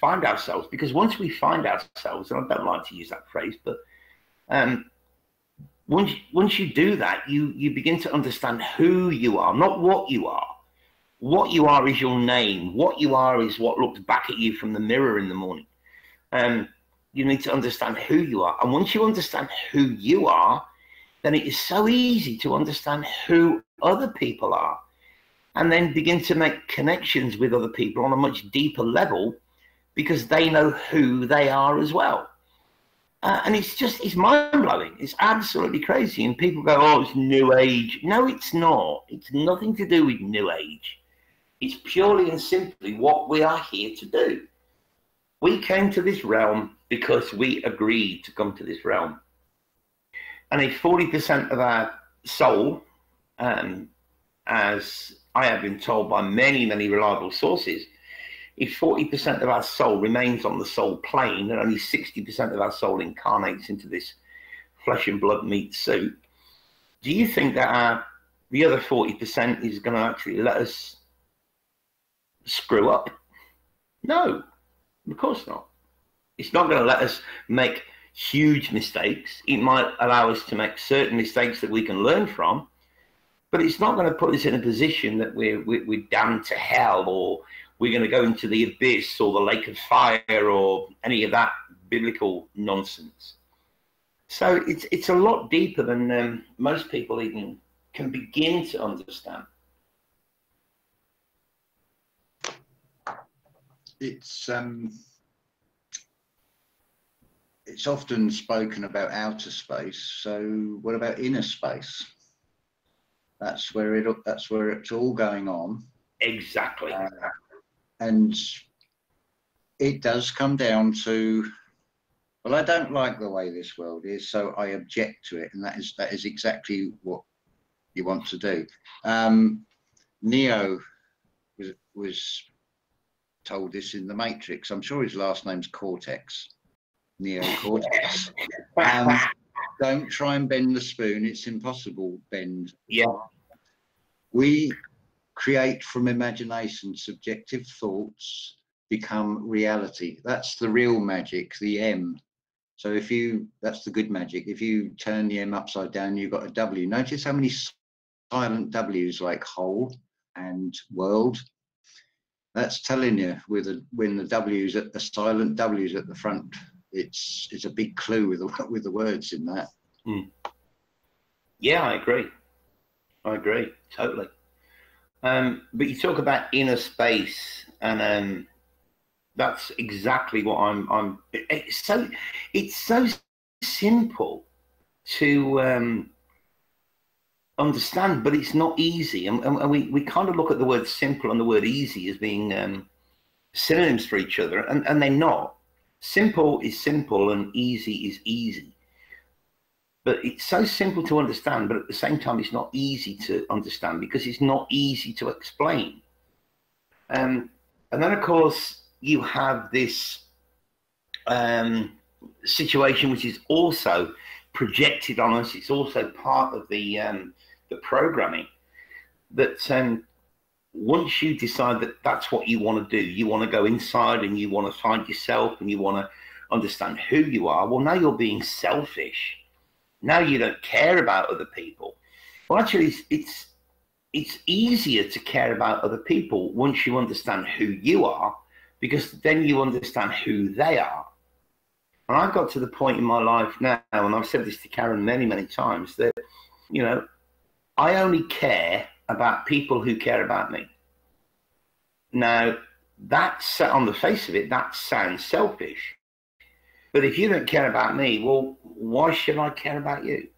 find ourselves. Because once we find ourselves, and I don't like to use that phrase, but um, once once you do that, you you begin to understand who you are, not what you are. What you are is your name. What you are is what looks back at you from the mirror in the morning. Um, you need to understand who you are, and once you understand who you are, then it is so easy to understand who other people are, and then begin to make connections with other people on a much deeper level, because they know who they are as well. Uh, and it's just, it's mind blowing. It's absolutely crazy. And people go, oh, it's new age. No, it's not. It's nothing to do with new age. It's purely and simply what we are here to do. We came to this realm because we agreed to come to this realm. And if 40% of our soul, um, as I have been told by many, many reliable sources, if 40% of our soul remains on the soul plane and only 60% of our soul incarnates into this flesh and blood meat suit, do you think that our, the other 40% is going to actually let us screw up? No, of course not. It's not going to let us make huge mistakes. It might allow us to make certain mistakes that we can learn from, but it's not going to put us in a position that we're, we're, damned to hell or we're going to go into the abyss or the lake of fire or any of that biblical nonsense. So it's it's a lot deeper than um, most people even can begin to understand. It's um, it's often spoken about outer space. So what about inner space? That's where it that's where it's all going on. Exactly. Uh, and it does come down to well i don't like the way this world is so i object to it and that is that is exactly what you want to do um, neo was was told this in the matrix i'm sure his last name's cortex neo cortex um, don't try and bend the spoon it's impossible bend yeah we create from imagination, subjective thoughts become reality. That's the real magic, the M. So if you, that's the good magic. If you turn the M upside down, you've got a W. Notice how many silent W's like whole and world. That's telling you with a, when the W's at the silent W's at the front, it's it's a big clue with the with the words in that. Mm. Yeah, I agree. I agree totally. Um, but you talk about inner space, and um, that's exactly what I'm. I'm. It's so. It's so simple to um, understand, but it's not easy. And, and, we, we kind of look at the word simple and the word easy as being um, synonyms for each other, and, and they're not. Simple is simple, and easy is easy. But it's so simple to understand, but at the same time, it's not easy to understand because it's not easy to explain. Um, and then, of course, you have this um, situation which is also projected on us. It's also part of the um, the programming that um, once you decide that that's what you want to do, you want to go inside and you want to find yourself and you want to understand who you are. Well, now you're being selfish now you don't care about other people. Well, actually, it's, it's it's easier to care about other people once you understand who you are, because then you understand who they are. And I've got to the point in my life now, and I've said this to Karen many, many times, that, you know, I only care about people who care about me. Now, that's on the face of it, that sounds selfish. But if you don't care about me, well, why should I care about you?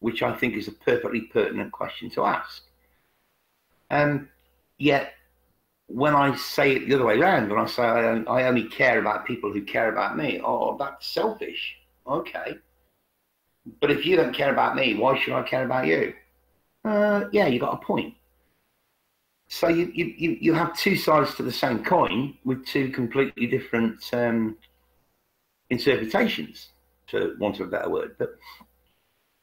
Which I think is a perfectly pertinent question to ask. And yet, when I say it the other way around, when I say I, I only care about people who care about me, oh, that's selfish. Okay. But if you don't care about me, why should I care about you? Uh, yeah, you got a point. So you, you, you have two sides to the same coin with two completely different um, interpretations, to want of a better word. But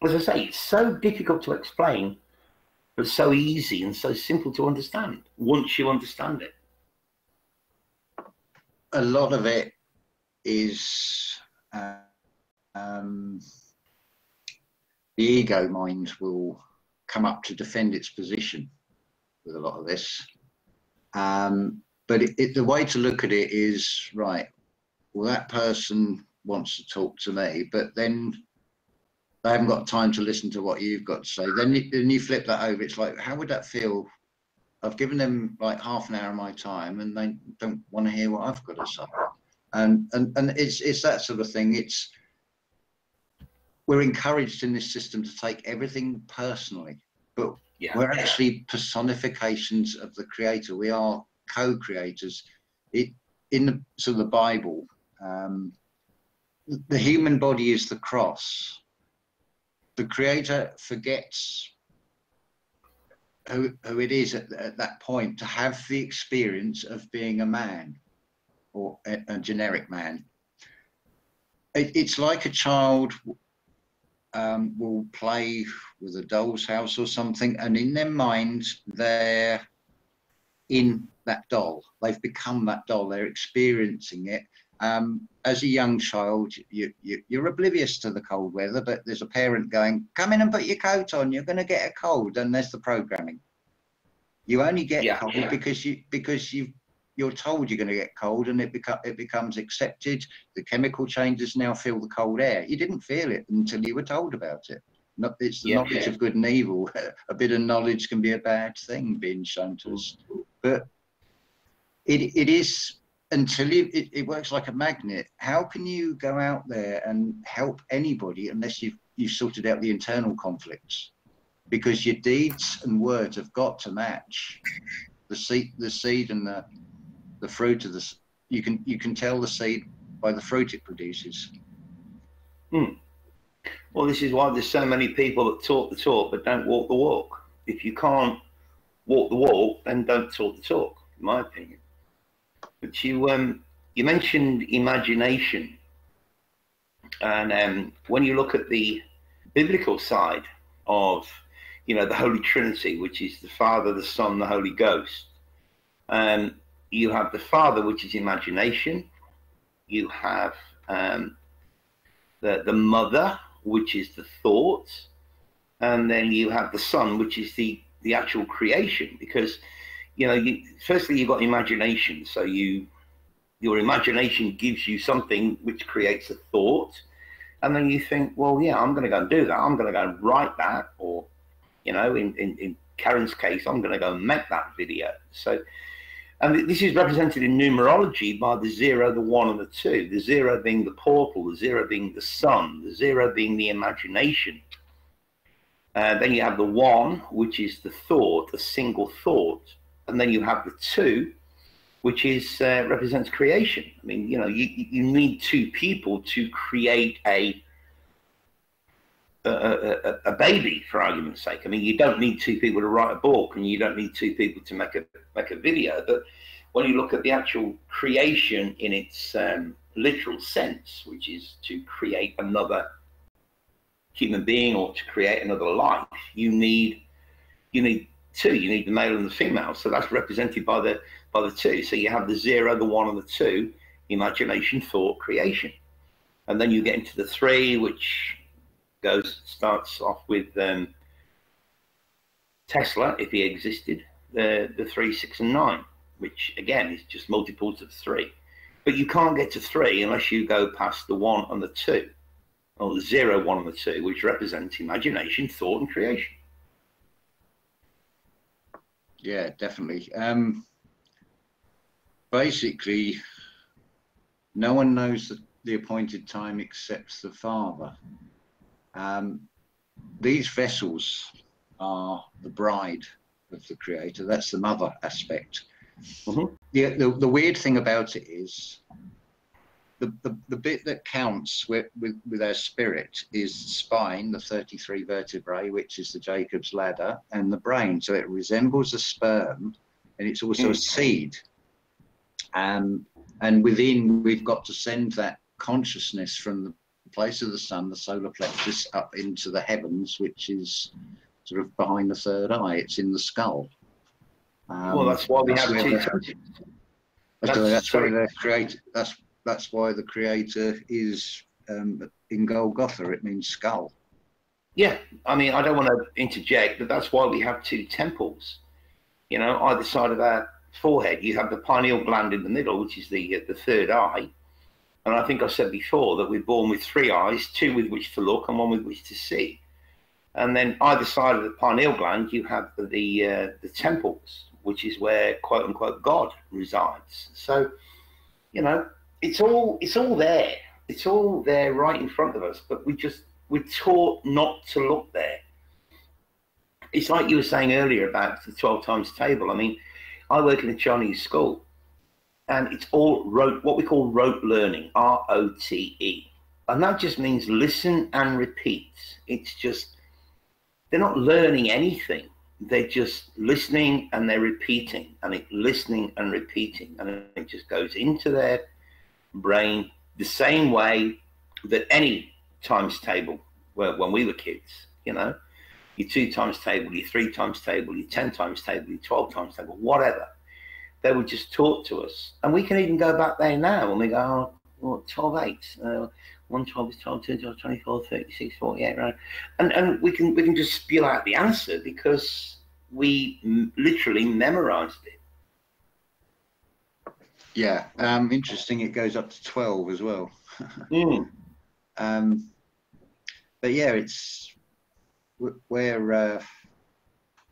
as I say, it's so difficult to explain, but so easy and so simple to understand once you understand it. A lot of it is uh, um, the ego mind will come up to defend its position with a lot of this. Um, but it, it, the way to look at it is right. Well, that person wants to talk to me, but then they haven't got time to listen to what you've got to say. Then you, then you flip that over. It's like, how would that feel? I've given them like half an hour of my time, and they don't want to hear what I've got to say. And and and it's it's that sort of thing. It's we're encouraged in this system to take everything personally, but yeah. we're actually personifications of the creator. We are co-creators. It in the so the Bible, um, the human body is the cross. The creator forgets who, who it is at, at that point to have the experience of being a man or a, a generic man. It, it's like a child um, will play with a doll's house or something, and in their minds, they're in that doll. They've become that doll. They're experiencing it. Um, as a young child, you, you, you're oblivious to the cold weather, but there's a parent going, "Come in and put your coat on. You're going to get a cold." And there's the programming. You only get yeah, cold yeah. because you because you've you're told you're going to get cold and it, beco- it becomes accepted. The chemical changes now feel the cold air. You didn't feel it until you were told about it. Not, it's the yeah, knowledge yeah. of good and evil. a bit of knowledge can be a bad thing, being shown to us. But it, it is until you, it, it works like a magnet. How can you go out there and help anybody unless you've, you've sorted out the internal conflicts? Because your deeds and words have got to match the seed, the seed and the the fruit of this. You can you can tell the seed by the fruit it produces. Hmm. Well, this is why there's so many people that talk the talk but don't walk the walk. If you can't walk the walk, then don't talk the talk, in my opinion. But you um, you mentioned imagination, and um, when you look at the biblical side of you know the Holy Trinity, which is the Father, the Son, the Holy Ghost, um, you have the father, which is imagination. You have um, the the mother, which is the thought, and then you have the son, which is the the actual creation. Because you know, you, firstly you've got imagination, so you your imagination gives you something which creates a thought, and then you think, well, yeah, I'm going to go and do that. I'm going to go and write that, or you know, in in, in Karen's case, I'm going to go and make that video. So and this is represented in numerology by the zero, the one, and the two. The zero being the portal, the zero being the sun, the zero being the imagination. Uh, then you have the one, which is the thought, a single thought. And then you have the two, which is uh, represents creation. I mean, you know, you, you need two people to create a a, a, a, baby, for argument's sake. I mean, you don't need two people to write a book, and you don't need two people to make a make a video. But when you look at the actual creation in its um, literal sense, which is to create another human being or to create another life, you need you need two. You need the male and the female. So that's represented by the by the two. So you have the zero, the one, and the two: imagination, thought, creation. And then you get into the three, which goes starts off with um, Tesla, if he existed, the the three, six, and nine, which again is just multiples of three. But you can't get to three unless you go past the one and the two, or the zero, one, and the two, which represents imagination, thought, and creation. Yeah, definitely. Um, basically, no one knows the, the appointed time accepts the Father. Um, these vessels are the bride of the Creator. That's the mother aspect. Mhm. The, the the weird thing about it is the, the, the bit that counts with, with, with our spirit is spine, the 33 vertebrae, which is the Jacob's ladder, and the brain. So it resembles a sperm and it's also a Mm. seed. Um, and within, we've got to send that consciousness from the place of the sun, the solar plexus, up into the heavens, which is sort of behind the third eye. It's in the skull. Um, well, that's why we have where two. the- temples. that's, That's that's why the creator. That's that's why the creator is um, in Golgotha. It means skull. Yeah, I mean, I don't want to interject, but that's why we have two temples. You know, either side of our forehead, you have the pineal gland in the middle, which is the uh, the third eye. And I think I said before that we're born with three eyes, two with which to look and one with which to see. And then either side of the pineal gland, you have the uh, the temples, which is where quote unquote God resides. So, you know, it's all it's all there. It's all there right in front of us, but we just we're taught not to look there. It's like you were saying earlier about the 12 times table. I mean, I work in a Chinese school and it's all rote, what we call rote learning, R O T E. And that just means listen and repeat. It's just, they're not learning anything. They're just listening and they're repeating and it listening and repeating. And it just goes into their brain the same way that any times table where, when we were kids, you know, your two times table, your three times table, your 10 times table, your 12 times table, whatever. They were just taught to us. And we can even go back there now and we go, oh, what, 12 8, uh, 1 12 is 12, 2 12, 24, 36, 48, right? And, and we can we can just spew out the answer because we m- literally memorized it. Yeah. Um, interesting. It goes up to twelve as well. Mm. Um, but yeah, it's wh- where uh,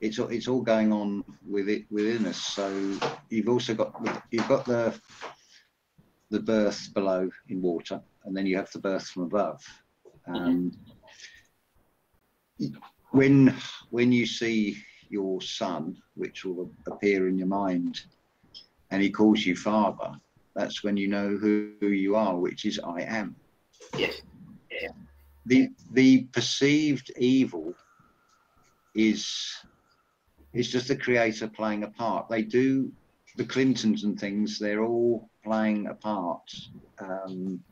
it's all- it's all going on with it within us. So you've also got the- you've got the the birth below in water, and then you have the birth from above. Um, When when you see your son, which will appear in your mind, and he calls you father, that's when you know who, who you are, which is I am Yes. the the perceived evil is is just the creator playing a part. They do the Clintons and things. They're all playing a part. Um,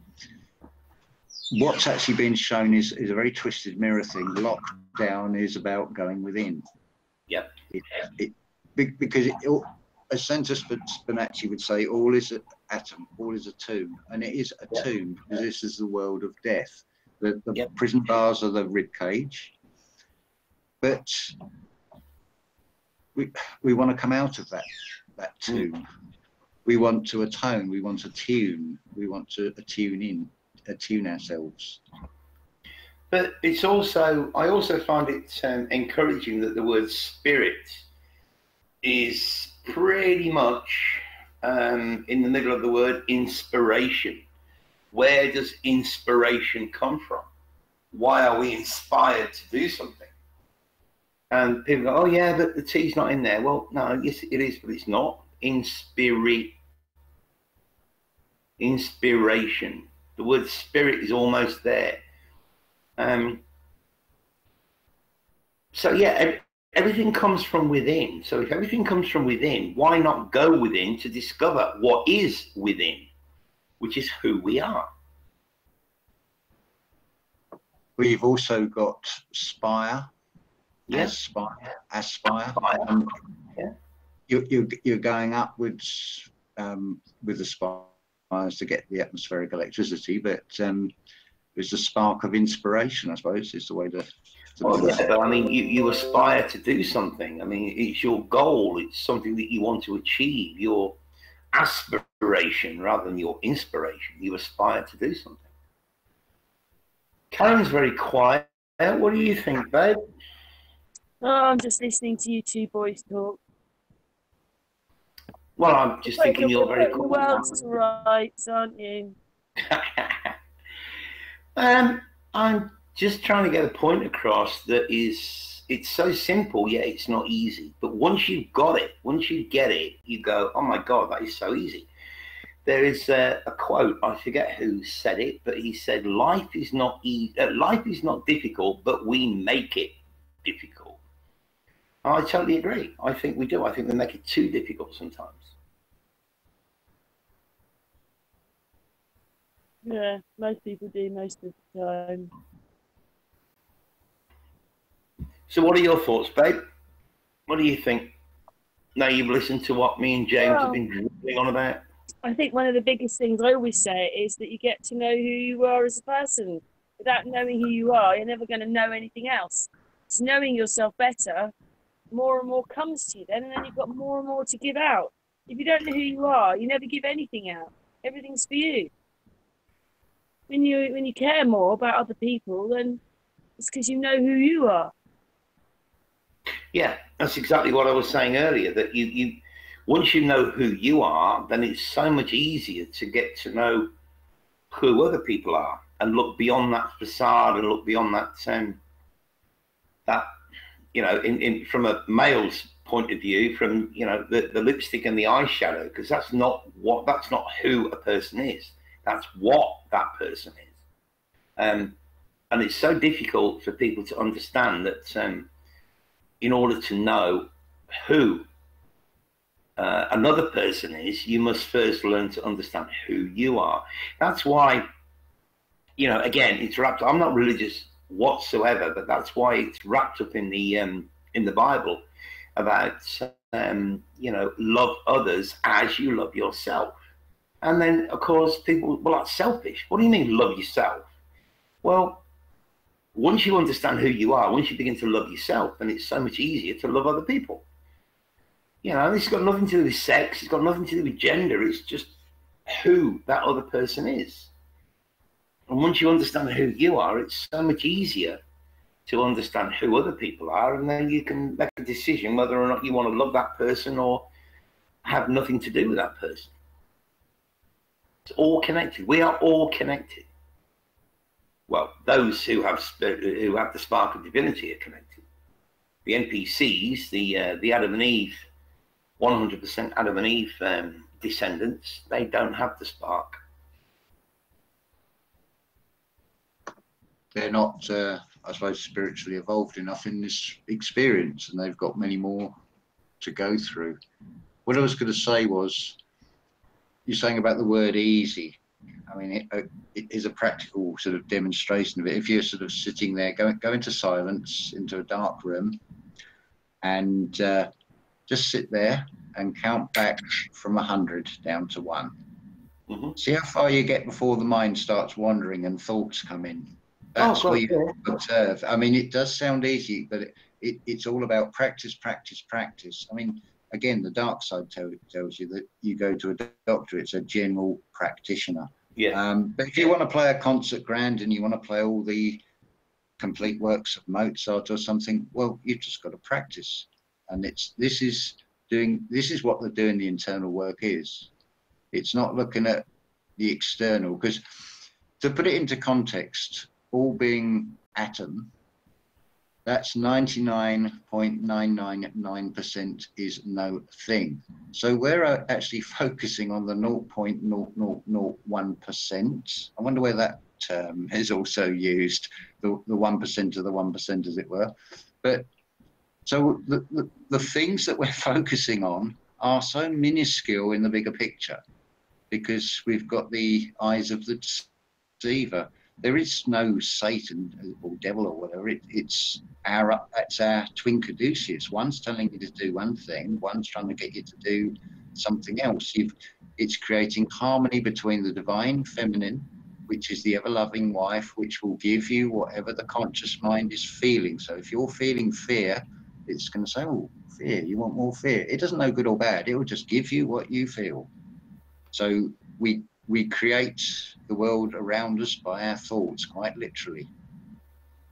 what's actually been shown is is a very twisted mirror thing. Lockdown is about going within. Yep. It, it because it, as Santos Bonacci would say, all is an atom, all is a tomb, and it is a Yeah. tomb because this is the world of death. The, the Yep. prison bars are the rib cage, but we we want to come out of that that tomb. We want to atone. We want to tune. We want to attune in, attune ourselves. But it's also, I also find it um, encouraging that the word spirit is pretty much um, in the middle of the word inspiration. Where does inspiration come from? Why are we inspired to do something? And people go, oh, yeah, but the tea's not in there. Well, no, yes, it is, but it's not. Inspiri- inspiration. The word spirit is almost there. Um, so yeah, everything comes from within. So if everything comes from within, why not go within to discover what is within, which is who we are? We've also got spire, Yes. aspire, aspire. Um, Yeah. You're, you're, you're going upwards um, with the spires to get the atmospheric electricity, but um, it's a spark of inspiration, I suppose, is the way to. to Well, yeah, but I mean, you, you aspire to do something. I mean, it's your goal. It's something that you want to achieve. Your aspiration rather than your inspiration. You aspire to do something. Karen's very quiet. What do you think, babe? Oh, I'm just listening to you two boys talk. Well, I'm just Like thinking you're very cool. world's to rights, aren't you? Um, I'm just trying to get a point across that is it's so simple, yet it's not easy. But once you've got it, once you get it, you go, oh my god, that is so easy. There is a, a quote I forget who said it, but he said, "Life is not easy. Uh, life is not difficult, but we make it difficult." I totally agree. I think we do. I think we make it too difficult sometimes. Yeah, most people do most of the time. So, what are your thoughts, babe? What do you think? Now you've listened to what me and James Well- have been drilling on about. I think one of the biggest things I always say is that you get to know who you are as a person. Without knowing who you are, you're never going to know anything else. It's knowing yourself better, more and more comes to you then, and then you've got more and more to give out. If you don't know who you are, you never give anything out. Everything's for you. When you when you care more about other people, then it's because you know who you are. Yeah, that's exactly what I was saying earlier. That you, you, once you know who you are, then it's so much easier to get to know who other people are and look beyond that facade and look beyond that, um, that, you know, in, in from a male's point of view, from you know the, the lipstick and the eyeshadow, because that's not what that's not who a person is. That's what that person is. Um, and it's so difficult for people to understand that. Um, in order to know who uh, another person is, you must first learn to understand who you are. That's why, you know, again, it's wrapped. I'm not religious whatsoever, but that's why it's wrapped up in the um, in the Bible about um, you know love others as you love yourself. And then, of course, people well, that's selfish. What do you mean love yourself? Well, once you understand who you are, once you begin to love yourself, then it's so much easier to love other people. You know, this has got nothing to do with sex, it's got nothing to do with gender, it's just who that other person is. And once you understand who you are, it's so much easier to understand who other people are, and then you can make a decision whether or not you want to love that person or have nothing to do with that person. It's all connected. We are all connected well, those who have who have the spark of divinity are connected. The NPCs, the uh, the Adam and Eve, 100% Adam and Eve um, descendants, they don't have the spark. They're not, uh, I suppose, spiritually evolved enough in this experience, and they've got many more to go through. What I was going to say was, you're saying about the word easy. I mean, it, uh, it is a practical sort of demonstration of it. If you're sort of sitting there, go, go into silence, into a dark room, and uh, just sit there and count back from 100 down to one. Mhm. See how far you get before the mind starts wandering and thoughts come in. That's God, where you observe. I mean, it does sound easy, but it, it, it's all about practice, practice, practice. I mean, again, the dark side tell, tells you that you go to a doctor, it's a general practitioner. Yeah, Um, but if you want to play a concert grand and you want to play all the complete works of Mozart or something, well, you've just got to practice. And it's this is doing this is what the doing the internal work is. It's not looking at the external because to put it into context, all being atom, that's 99.999% is no thing. So we're uh, actually focusing on the 0.0001%. I wonder where that term is also used, the, the 1% of the 1%, as it were. But so the, the, the things that we're focusing on are so minuscule in the bigger picture because we've got the eyes of the deceiver. There is no Satan or devil or whatever. It, it's our it's our twin caduceus. One's telling you to do one thing, one's trying to get you to do something else. You've it's creating harmony between the divine feminine, which is the ever-loving wife, which will give you whatever the conscious mind is feeling. So if you're feeling fear, it's going to say, "Oh, fear. You want more fear." It doesn't know good or bad. It will just give you what you feel. So we we create the world around us by our thoughts, quite literally.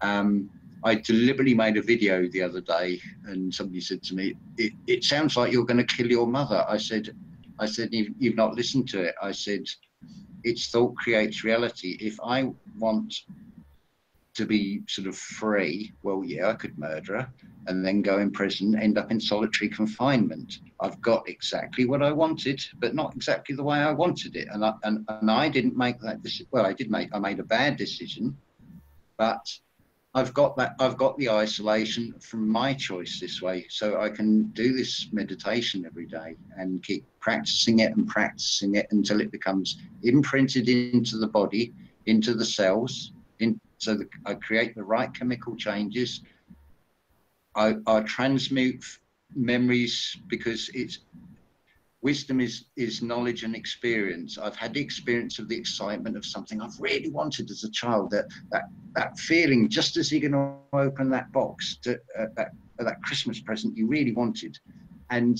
Um, I deliberately made a video the other day, and somebody said to me, "It, it sounds like you're going to kill your mother." I said, "I said you've, you've not listened to it." I said, "It's thought creates reality. If I want to be sort of free. Well, yeah, I could murder her and then go in prison, end up in solitary confinement. I've got exactly what I wanted, but not exactly the way I wanted it. And I, and, and I didn't make that decision. Well, I did make, I made a bad decision, but I've got that, I've got the isolation from my choice this way. So I can do this meditation every day and keep practicing it and practicing it until it becomes imprinted into the body, into the cells, in, so that I create the right chemical changes. I, I transmute memories because it's wisdom is is knowledge and experience i've had the experience of the excitement of something i've really wanted as a child that that that feeling just as you're going to open that box to uh, that that christmas present you really wanted and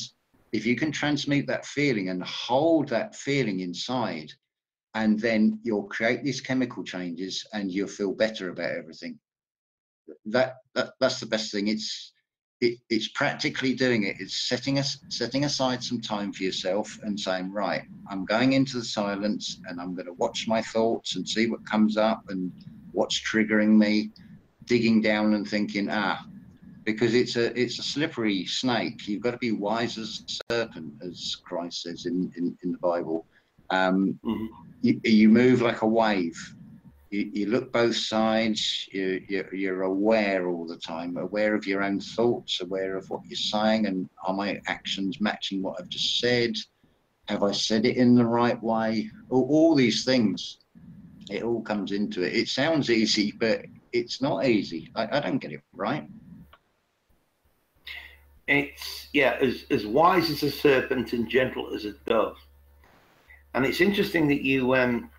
if you can transmute that feeling and hold that feeling inside and then you'll create these chemical changes and you'll feel better about everything that, that that's the best thing it's it, it's practically doing it. It's setting us setting aside some time for yourself and saying, right, I'm going into the silence and I'm going to watch my thoughts and see what comes up and what's triggering me, digging down and thinking, ah, because it's a it's a slippery snake. You've got to be wise as a serpent, as Christ says in in, in the Bible. Um, mm-hmm. you, you move like a wave you, you look both sides, you, you, you're aware all the time, aware of your own thoughts, aware of what you're saying, and are my actions matching what I've just said? Have I said it in the right way? All, all these things, it all comes into it. It sounds easy, but it's not easy. I, I don't get it right. It's, yeah, as, as wise as a serpent and gentle as a dove. And it's interesting that you um,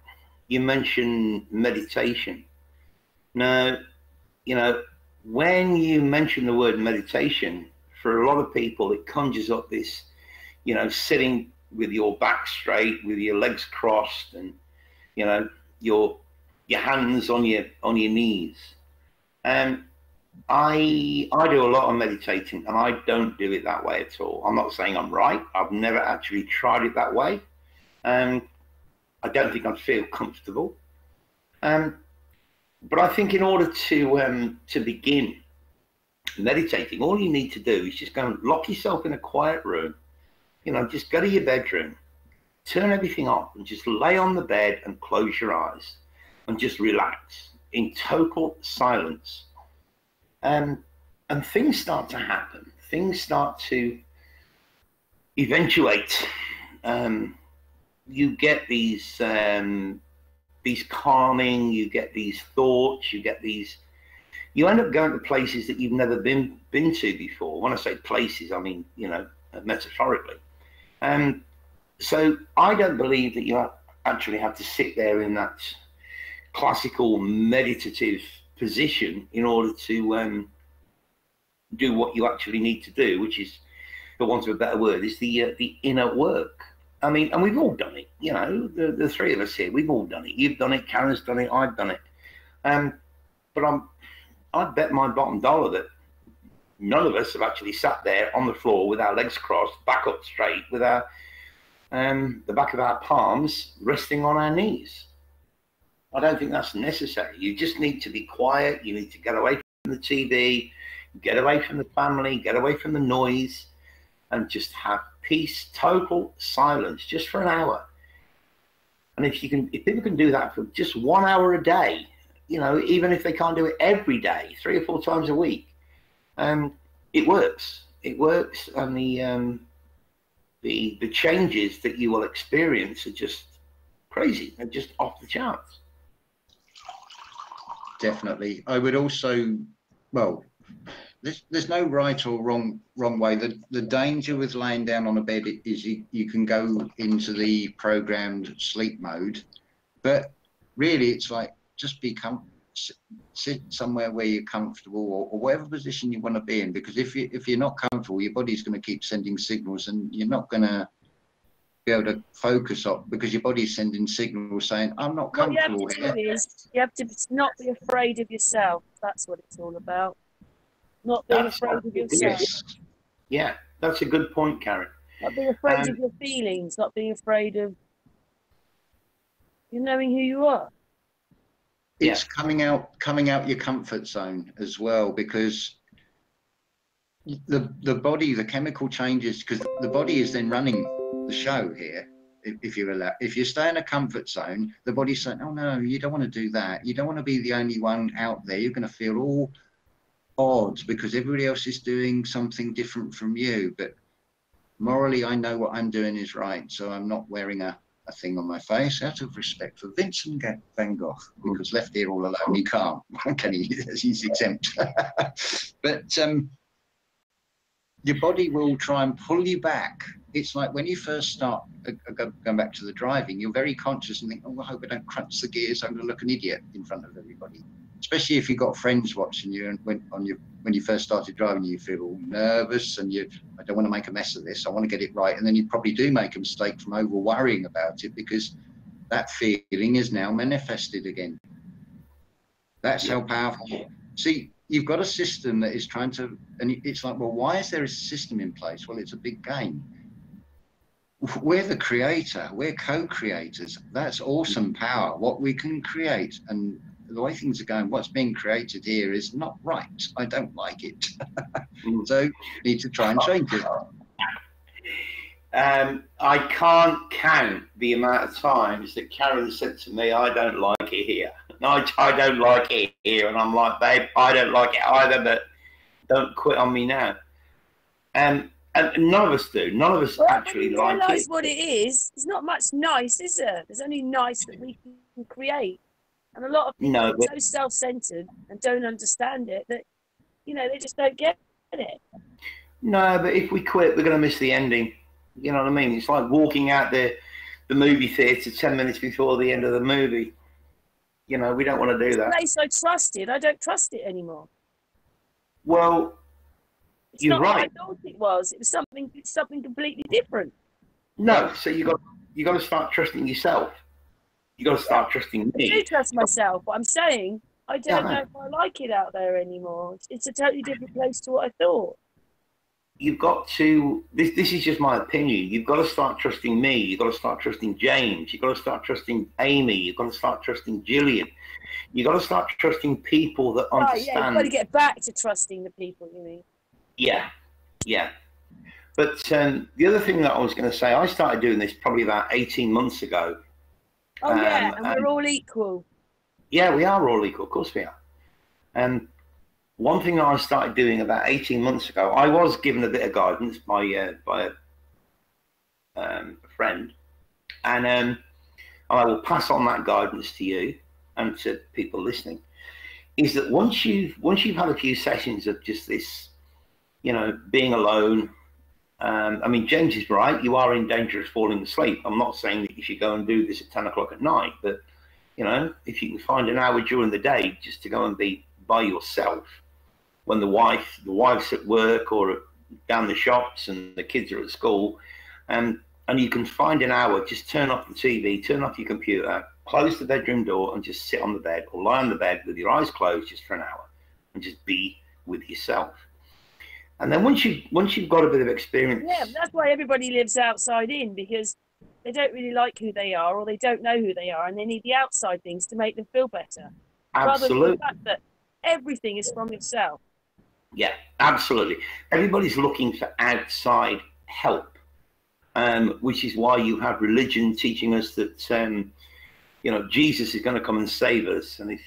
you mentioned meditation. Now, you know, when you mention the word meditation, for a lot of people, it conjures up this, you know, sitting with your back straight, with your legs crossed, and you know, your your hands on your on your knees. And I I do a lot of meditating, and I don't do it that way at all. I'm not saying I'm right. I've never actually tried it that way. And I don't think I'd feel comfortable. Um, but I think in order to um, to begin meditating, all you need to do is just go and lock yourself in a quiet room. You know, just go to your bedroom, turn everything off, and just lay on the bed and close your eyes and just relax in total silence. Um, and things start to happen. Things start to eventuate. Um, you get these um, these calming, you get these thoughts, you get these. You end up going to places that you've never been been to before. When I say places, I mean you know metaphorically. Um, so I don't believe that you actually have to sit there in that classical meditative position in order to um, do what you actually need to do, which is, for want of a better word, is the uh, the inner work. I mean, and we've all done it. You know, the, the three of us here, we've all done it. You've done it. Karen's done it. I've done it. Um, but I'm, I'd bet my bottom dollar that none of us have actually sat there on the floor with our legs crossed, back up straight, with our um, the back of our palms resting on our knees. I don't think that's necessary. You just need to be quiet. You need to get away from the TV, get away from the family, get away from the noise, and just have peace, total silence, just for an hour. And if you can, if people can do that for just one hour a day, you know, even if they can't do it every day, three or four times a week, um, it works. It works, and the um, the the changes that you will experience are just crazy. They're just off the charts. Definitely, I would also, well, there's, there's no right or wrong wrong way. The the danger with laying down on a bed is you, you can go into the programmed sleep mode, but really it's like just be com- sit somewhere where you're comfortable or, or whatever position you want to be in. Because if you if you're not comfortable, your body's going to keep sending signals, and you're not going to be able to focus on because your body's sending signals saying, "I'm not comfortable what you have to here." Do is, you have to not be afraid of yourself. That's what it's all about not being that's afraid of yourself. Yeah, that's a good point, Karen. Not being afraid um, of your feelings, not being afraid of you knowing who you are. it's coming out coming out your comfort zone as well because the the body the chemical changes because the body is then running the show here if, if you allow if you stay in a comfort zone the body's saying oh no you don't want to do that you don't want to be the only one out there you're going to feel all odd because everybody else is doing something different from you but morally i know what i'm doing is right so i'm not wearing a a thing on my face out of respect for Vincent van Gogh, because left here all alone, he can't, can he? He's exempt. but um, your body will try and pull you back. It's like when you first start uh, uh going back to the driving, you're very conscious and think, oh, I hope I don't crunch the gears. I'm going to look an idiot in front of everybody. Especially if you've got friends watching you and when on your when you first started driving, you feel all nervous and you, I don't want to make a mess of this. I want to get it right. And then you probably do make a mistake from over worrying about it because that feeling is now manifested again. That's how powerful. See, you've got a system that is trying to, and it's like, well, why is there a system in place? Well, it's a big game. We're the creator, we're co creators. That's awesome mm. power, what we can create. And the way things are going, what's being created here is not right. I don't like it. Mm. so need to try and change it. Um, I can't count the amount of times that Karen said to me, I don't like it here. I, I don't like it here. And I'm like, babe, I don't like it either, but don't quit on me now. Um, and none of us do. None of us well, actually like it. what it is. It's not much nice, is there? There's only nice that we can create. And a lot of people no, but... are so self-centered and don't understand it that, you know, they just don't get it. No, but if we quit, we're going to miss the ending. You know what I mean? It's like walking out the the movie theatre ten minutes before the end of the movie. You know, we don't want to do that. place I trusted, I don't trust it anymore. Well, it's you're right. I thought it was. It was something something completely different. No, so you got you got to start trusting yourself you got to start trusting me. I do trust myself, but I'm saying I don't yeah, know if I like it out there anymore. It's a totally different place to what I thought. You've got to. This this is just my opinion. You've got to start trusting me. You've got to start trusting James. You've got to start trusting Amy. You've got to start trusting Gillian. You've got to start trusting people that understand. Right, yeah, you've got to get back to trusting the people. You mean? Yeah, yeah. But um, the other thing that I was going to say, I started doing this probably about 18 months ago Oh um, yeah, and we're all equal. Yeah, we are all equal. Of course we are. And one thing I started doing about 18 months ago, I was given a bit of guidance by uh, by a, um, a, friend, and um, I will pass on that guidance to you and to people listening. Is that once you've once you've had a few sessions of just this, you know, being alone, um, I mean, James is right. You are in danger of falling asleep. I'm not saying that you should go and do this at 10 o'clock at night, but, you know, if you can find an hour during the day just to go and be by yourself when the wife, the wife's at work or down the shops and the kids are at school, and um, and you can find an hour, just turn off the TV, turn off your computer, close the bedroom door, and just sit on the bed or lie on the bed with your eyes closed just for an hour and just be with yourself and then once you once you've got a bit of experience, yeah, that's why everybody lives outside in because they don't really like who they are or they don't know who they are, and they need the outside things to make them feel better. Absolutely. Rather than the fact that everything is from yourself. Yeah, absolutely. Everybody's looking for outside help, um, which is why you have religion teaching us that um, you know Jesus is going to come and save us, and if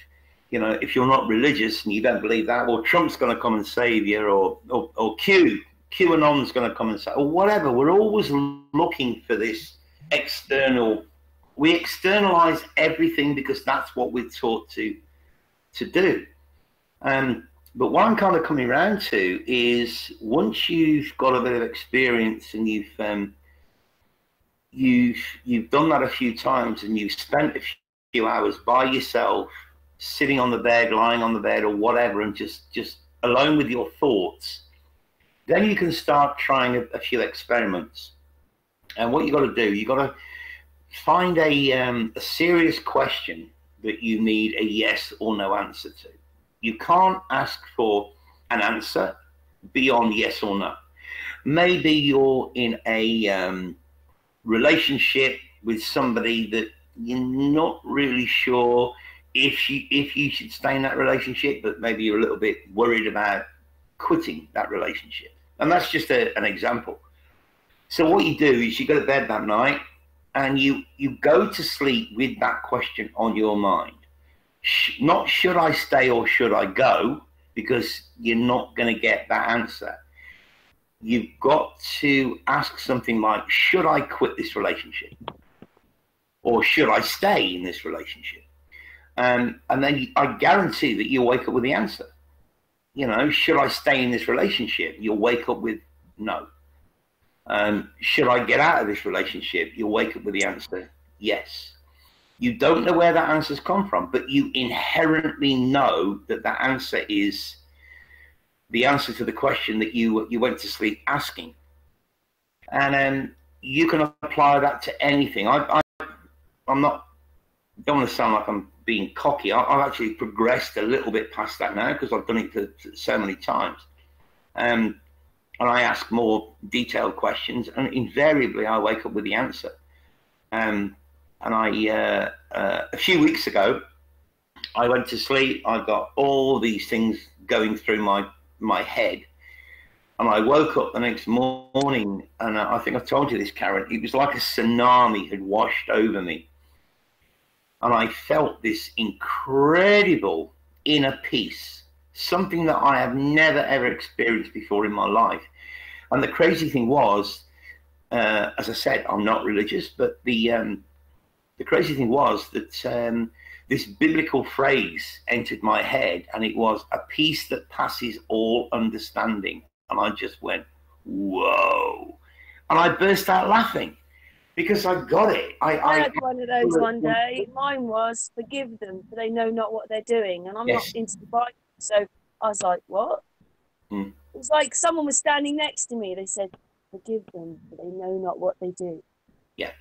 you know, if you're not religious and you don't believe that, well, Trump's going to come and save you, or or, or Q, QAnon's going to come and say, or whatever. We're always looking for this external. We externalize everything because that's what we're taught to to do. Um, but what I'm kind of coming around to is once you've got a bit of experience and you've um, you've you've done that a few times and you've spent a few hours by yourself sitting on the bed, lying on the bed, or whatever, and just just alone with your thoughts, then you can start trying a, a few experiments. And what you got to do, you got to find a um, a serious question that you need a yes or no answer to. You can't ask for an answer beyond yes or no. Maybe you're in a um, relationship with somebody that you're not really sure if she if you should stay in that relationship, but maybe you're a little bit worried about quitting that relationship. And that's just a, an example. So what you do is you go to bed that night and you you go to sleep with that question on your mind. Sh- not should I stay or should I go because you're not going to get that answer. You've got to ask something like should I quit this relationship? Or should I stay in this relationship? Um, and then I guarantee that you'll wake up with the answer. You know, should I stay in this relationship? You'll wake up with no. Um, should I get out of this relationship? You'll wake up with the answer yes. You don't know where that answer's come from, but you inherently know that that answer is the answer to the question that you you went to sleep asking, and um, you can apply that to anything. I, I I'm not don't want to sound like I'm being cocky. I, have actually progressed a little bit past that now because I've done it to, to so many times. Um, and I ask more detailed questions, and invariably I wake up with the answer. Um, and I, uh, uh, a few weeks ago, I went to sleep. I got all these things going through my my head, and I woke up the next morning, and I think I told you this, Karen. It was like a tsunami had washed over me and I felt this incredible inner peace, something that I have never ever experienced before in my life. And the crazy thing was, uh, as I said, I'm not religious, but the um, the crazy thing was that um, this biblical phrase entered my head, and it was a peace that passes all understanding. And I just went, "Whoa!" And I burst out laughing because I got it. I, I, I had one of those one day. Mine was forgive them, for they know not what they're doing. And I'm yes. not into the Bible, so I was like, what? Hmm. It was like someone was standing next to me. They said, forgive them, for they know not what they do. Yeah,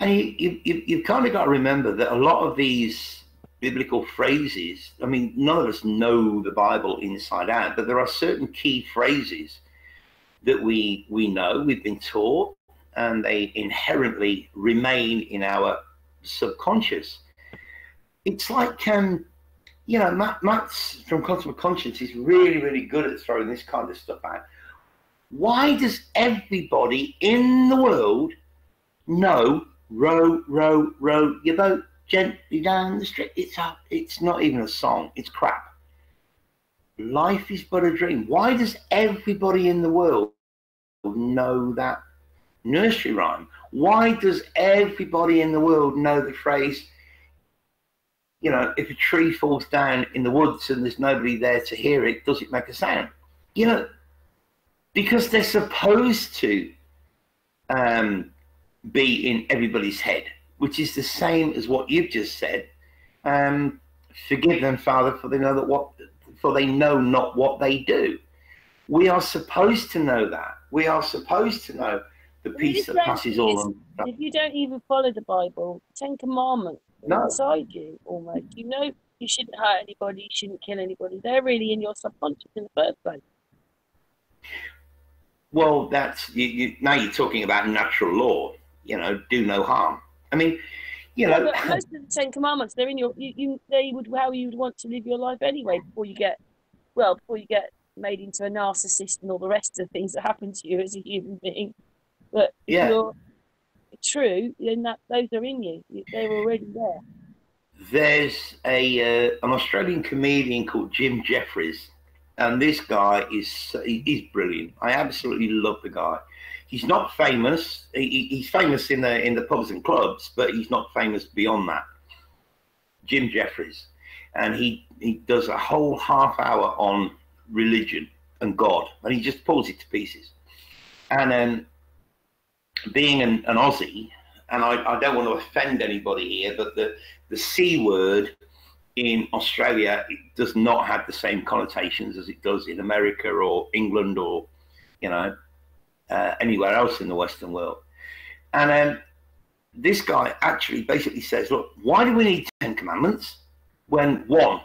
and you you you you've kind of got to remember that a lot of these biblical phrases. I mean, none of us know the Bible inside out, but there are certain key phrases that we we know we've been taught and they inherently remain in our subconscious. It's like, um, you know, Matt, Matt's from Consummate Conscience is really, really good at throwing this kind of stuff out. Why does everybody in the world know row, row, row your boat gently down the street? It's up. It's not even a song. It's crap. Life is but a dream. Why does everybody in the world know that nursery rhyme. Why does everybody in the world know the phrase, you know, if a tree falls down in the woods and there's nobody there to hear it, does it make a sound? You know, because they're supposed to um, be in everybody's head, which is the same as what you've just said. Um, forgive them, Father, for they know that what for they know not what they do. We are supposed to know that. We are supposed to know the peace that passes all. If you don't even follow the Bible, Ten Commandments no. inside you almost. You know you shouldn't hurt anybody, you shouldn't kill anybody. They're really in your subconscious in the first place. Well, that's you, you, now you're talking about natural law. You know, do no harm. I mean, you know, yeah, most of the Ten Commandments they're in your. You, you, they would how you would want to live your life anyway before you get, well, before you get made into a narcissist and all the rest of the things that happen to you as a human being. But if you're true, then that those are in you. They're already there. There's a uh, an Australian comedian called Jim Jefferies, and this guy is he's brilliant. I absolutely love the guy. He's not famous. He, he's famous in the in the pubs and clubs, but he's not famous beyond that. Jim Jefferies, and he he does a whole half hour on religion and God, and he just pulls it to pieces. And then being an, an Aussie, and I, I, don't want to offend anybody here, but the, the C word in Australia does not have the same connotations as it does in America or England or, you know, uh, anywhere else in the Western world. And um, this guy actually basically says, look, why do we need 10 commandments when one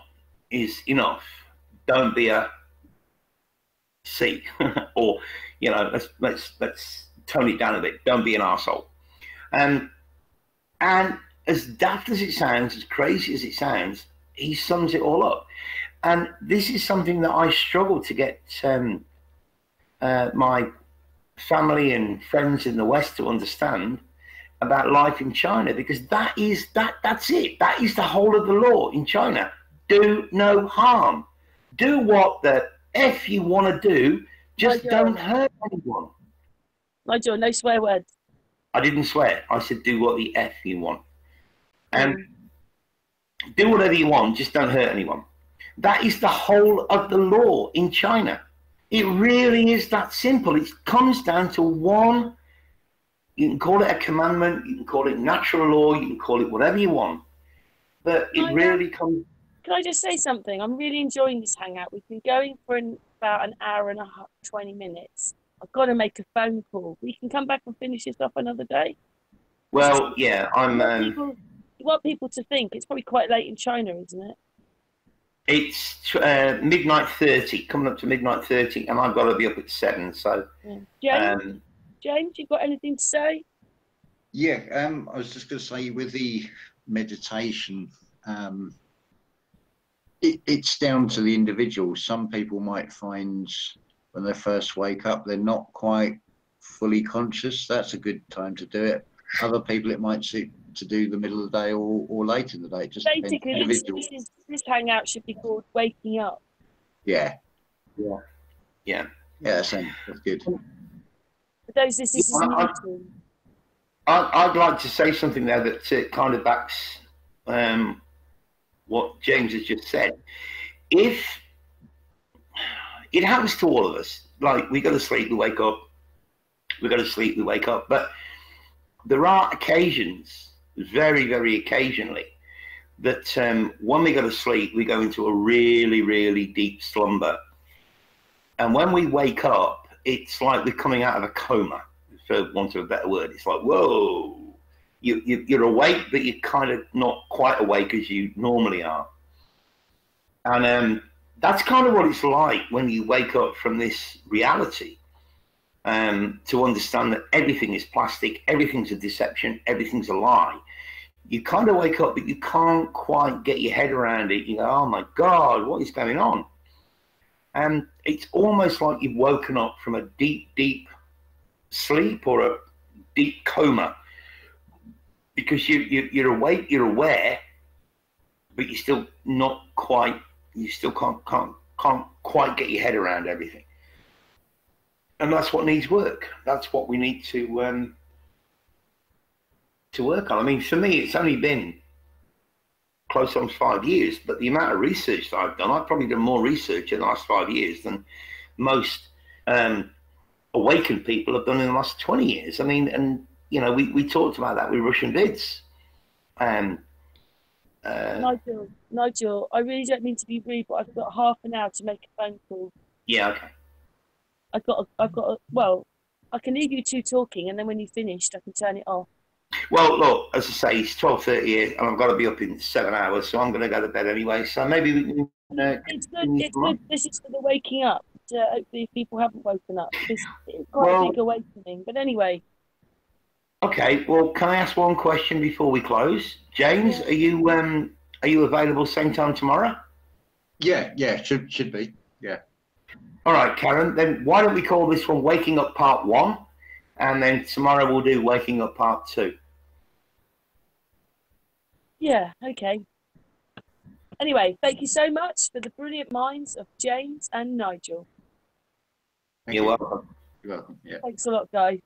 is enough? Don't be a C or, you know, let's, let's, let's tone it down a bit. Don't be an asshole. Um, and as daft as it sounds, as crazy as it sounds, he sums it all up. And this is something that I struggle to get um, uh, my family and friends in the West to understand about life in China because that is that that's it. That is the whole of the law in China. Do no harm. Do what the f you want to do. Just don't hurt anyone. Nigel, no swear words. I didn't swear. I said do what the f you want. And Mm. do whatever you want. Just don't hurt anyone. That is the whole of the law in China. It really is that simple. It comes down to one. You can call it a commandment. You can call it natural law. You can call it whatever you want. But I it know. really comes. Can I just say something? I'm really enjoying this hangout. We've been going for an, about an hour and a half, 20 minutes. I've got to make a phone call. We can come back and finish this off another day. Well, yeah, I'm. What Um, people, you want people to think it's probably quite late in China, isn't it? it's uh, midnight thirty, coming up to midnight thirty, and I've got to be up at seven. So, Yeah. James, um, James, you got anything to say? Yeah, um, I was just going to say with the meditation, um, it, it's down to the individual. Some people might find when they first wake up, they're not quite fully conscious. That's a good time to do it. Other people, it might suit to do the middle of the day or, or late in the day. It Just depends on the Basically, this, this, is, this hangout should be called Waking Up. Yeah, yeah, yeah, that's, um, that's good. For those this, this is Yeah, I- new to. I'd, I'd like to say something there that uh, kind of backs um, what James has just said. If it happens to all of us, like we go to sleep, we wake up, we go to sleep, we wake up, but there are occasions, very, very occasionally, that um, when we go to sleep, we go into a really, really deep slumber. And when we wake up, it's like we're coming out of a coma for want of a better word. It's like, whoa, you, you, you're awake, but you're kind of not quite awake as you normally are. And um, that's kind of what it's like when you wake up from this reality um, to understand that everything is plastic, everything's a deception, everything's a lie. You kind of wake up, but you can't quite get your head around it. You go, oh my God, what is going on? And it's almost like you've woken up from a deep, deep sleep or a deep coma because you, you you're awake, you're aware, but you're still not quite. You still can't can't can't quite get your head around everything, and that's what needs work. That's what we need to um, to work on. I mean, for me, it's only been close on five years, but the amount of research that I've done, I've probably done more research in the last five years than most um, awakened people have done in the last 20 years. I mean, and, you know, we, we talked about that with Russian vids. Um, uh, Nigel, Nigel, I really don't mean to be rude, but I've got half an hour to make a phone call. yeah, okay. I've got, a, I've got, a, well, I can leave you two talking, and then when you've finished, I can turn it off. Well, look, as I say, it's 12.30 and I've got to be up in seven hours, so I'm going to go to bed anyway. So maybe we can... Uh, It's good. It's good. This is for the waking up. Uh, hopefully, if people haven't woken up, this it's quite Well- a big awakening. But anyway, Okay, well, can I ask one question before we close? James, are you um, are you available same time tomorrow? Yeah, yeah, should should be. Yeah. All right, Karen. Then why don't we call this one "Waking Up Part One," and then tomorrow we'll do "Waking Up Part 2. yeah, okay. Anyway, thank you so much for the brilliant minds of James and Nigel. Thank You're you. welcome. You're welcome. Yeah. Thanks a lot, guys.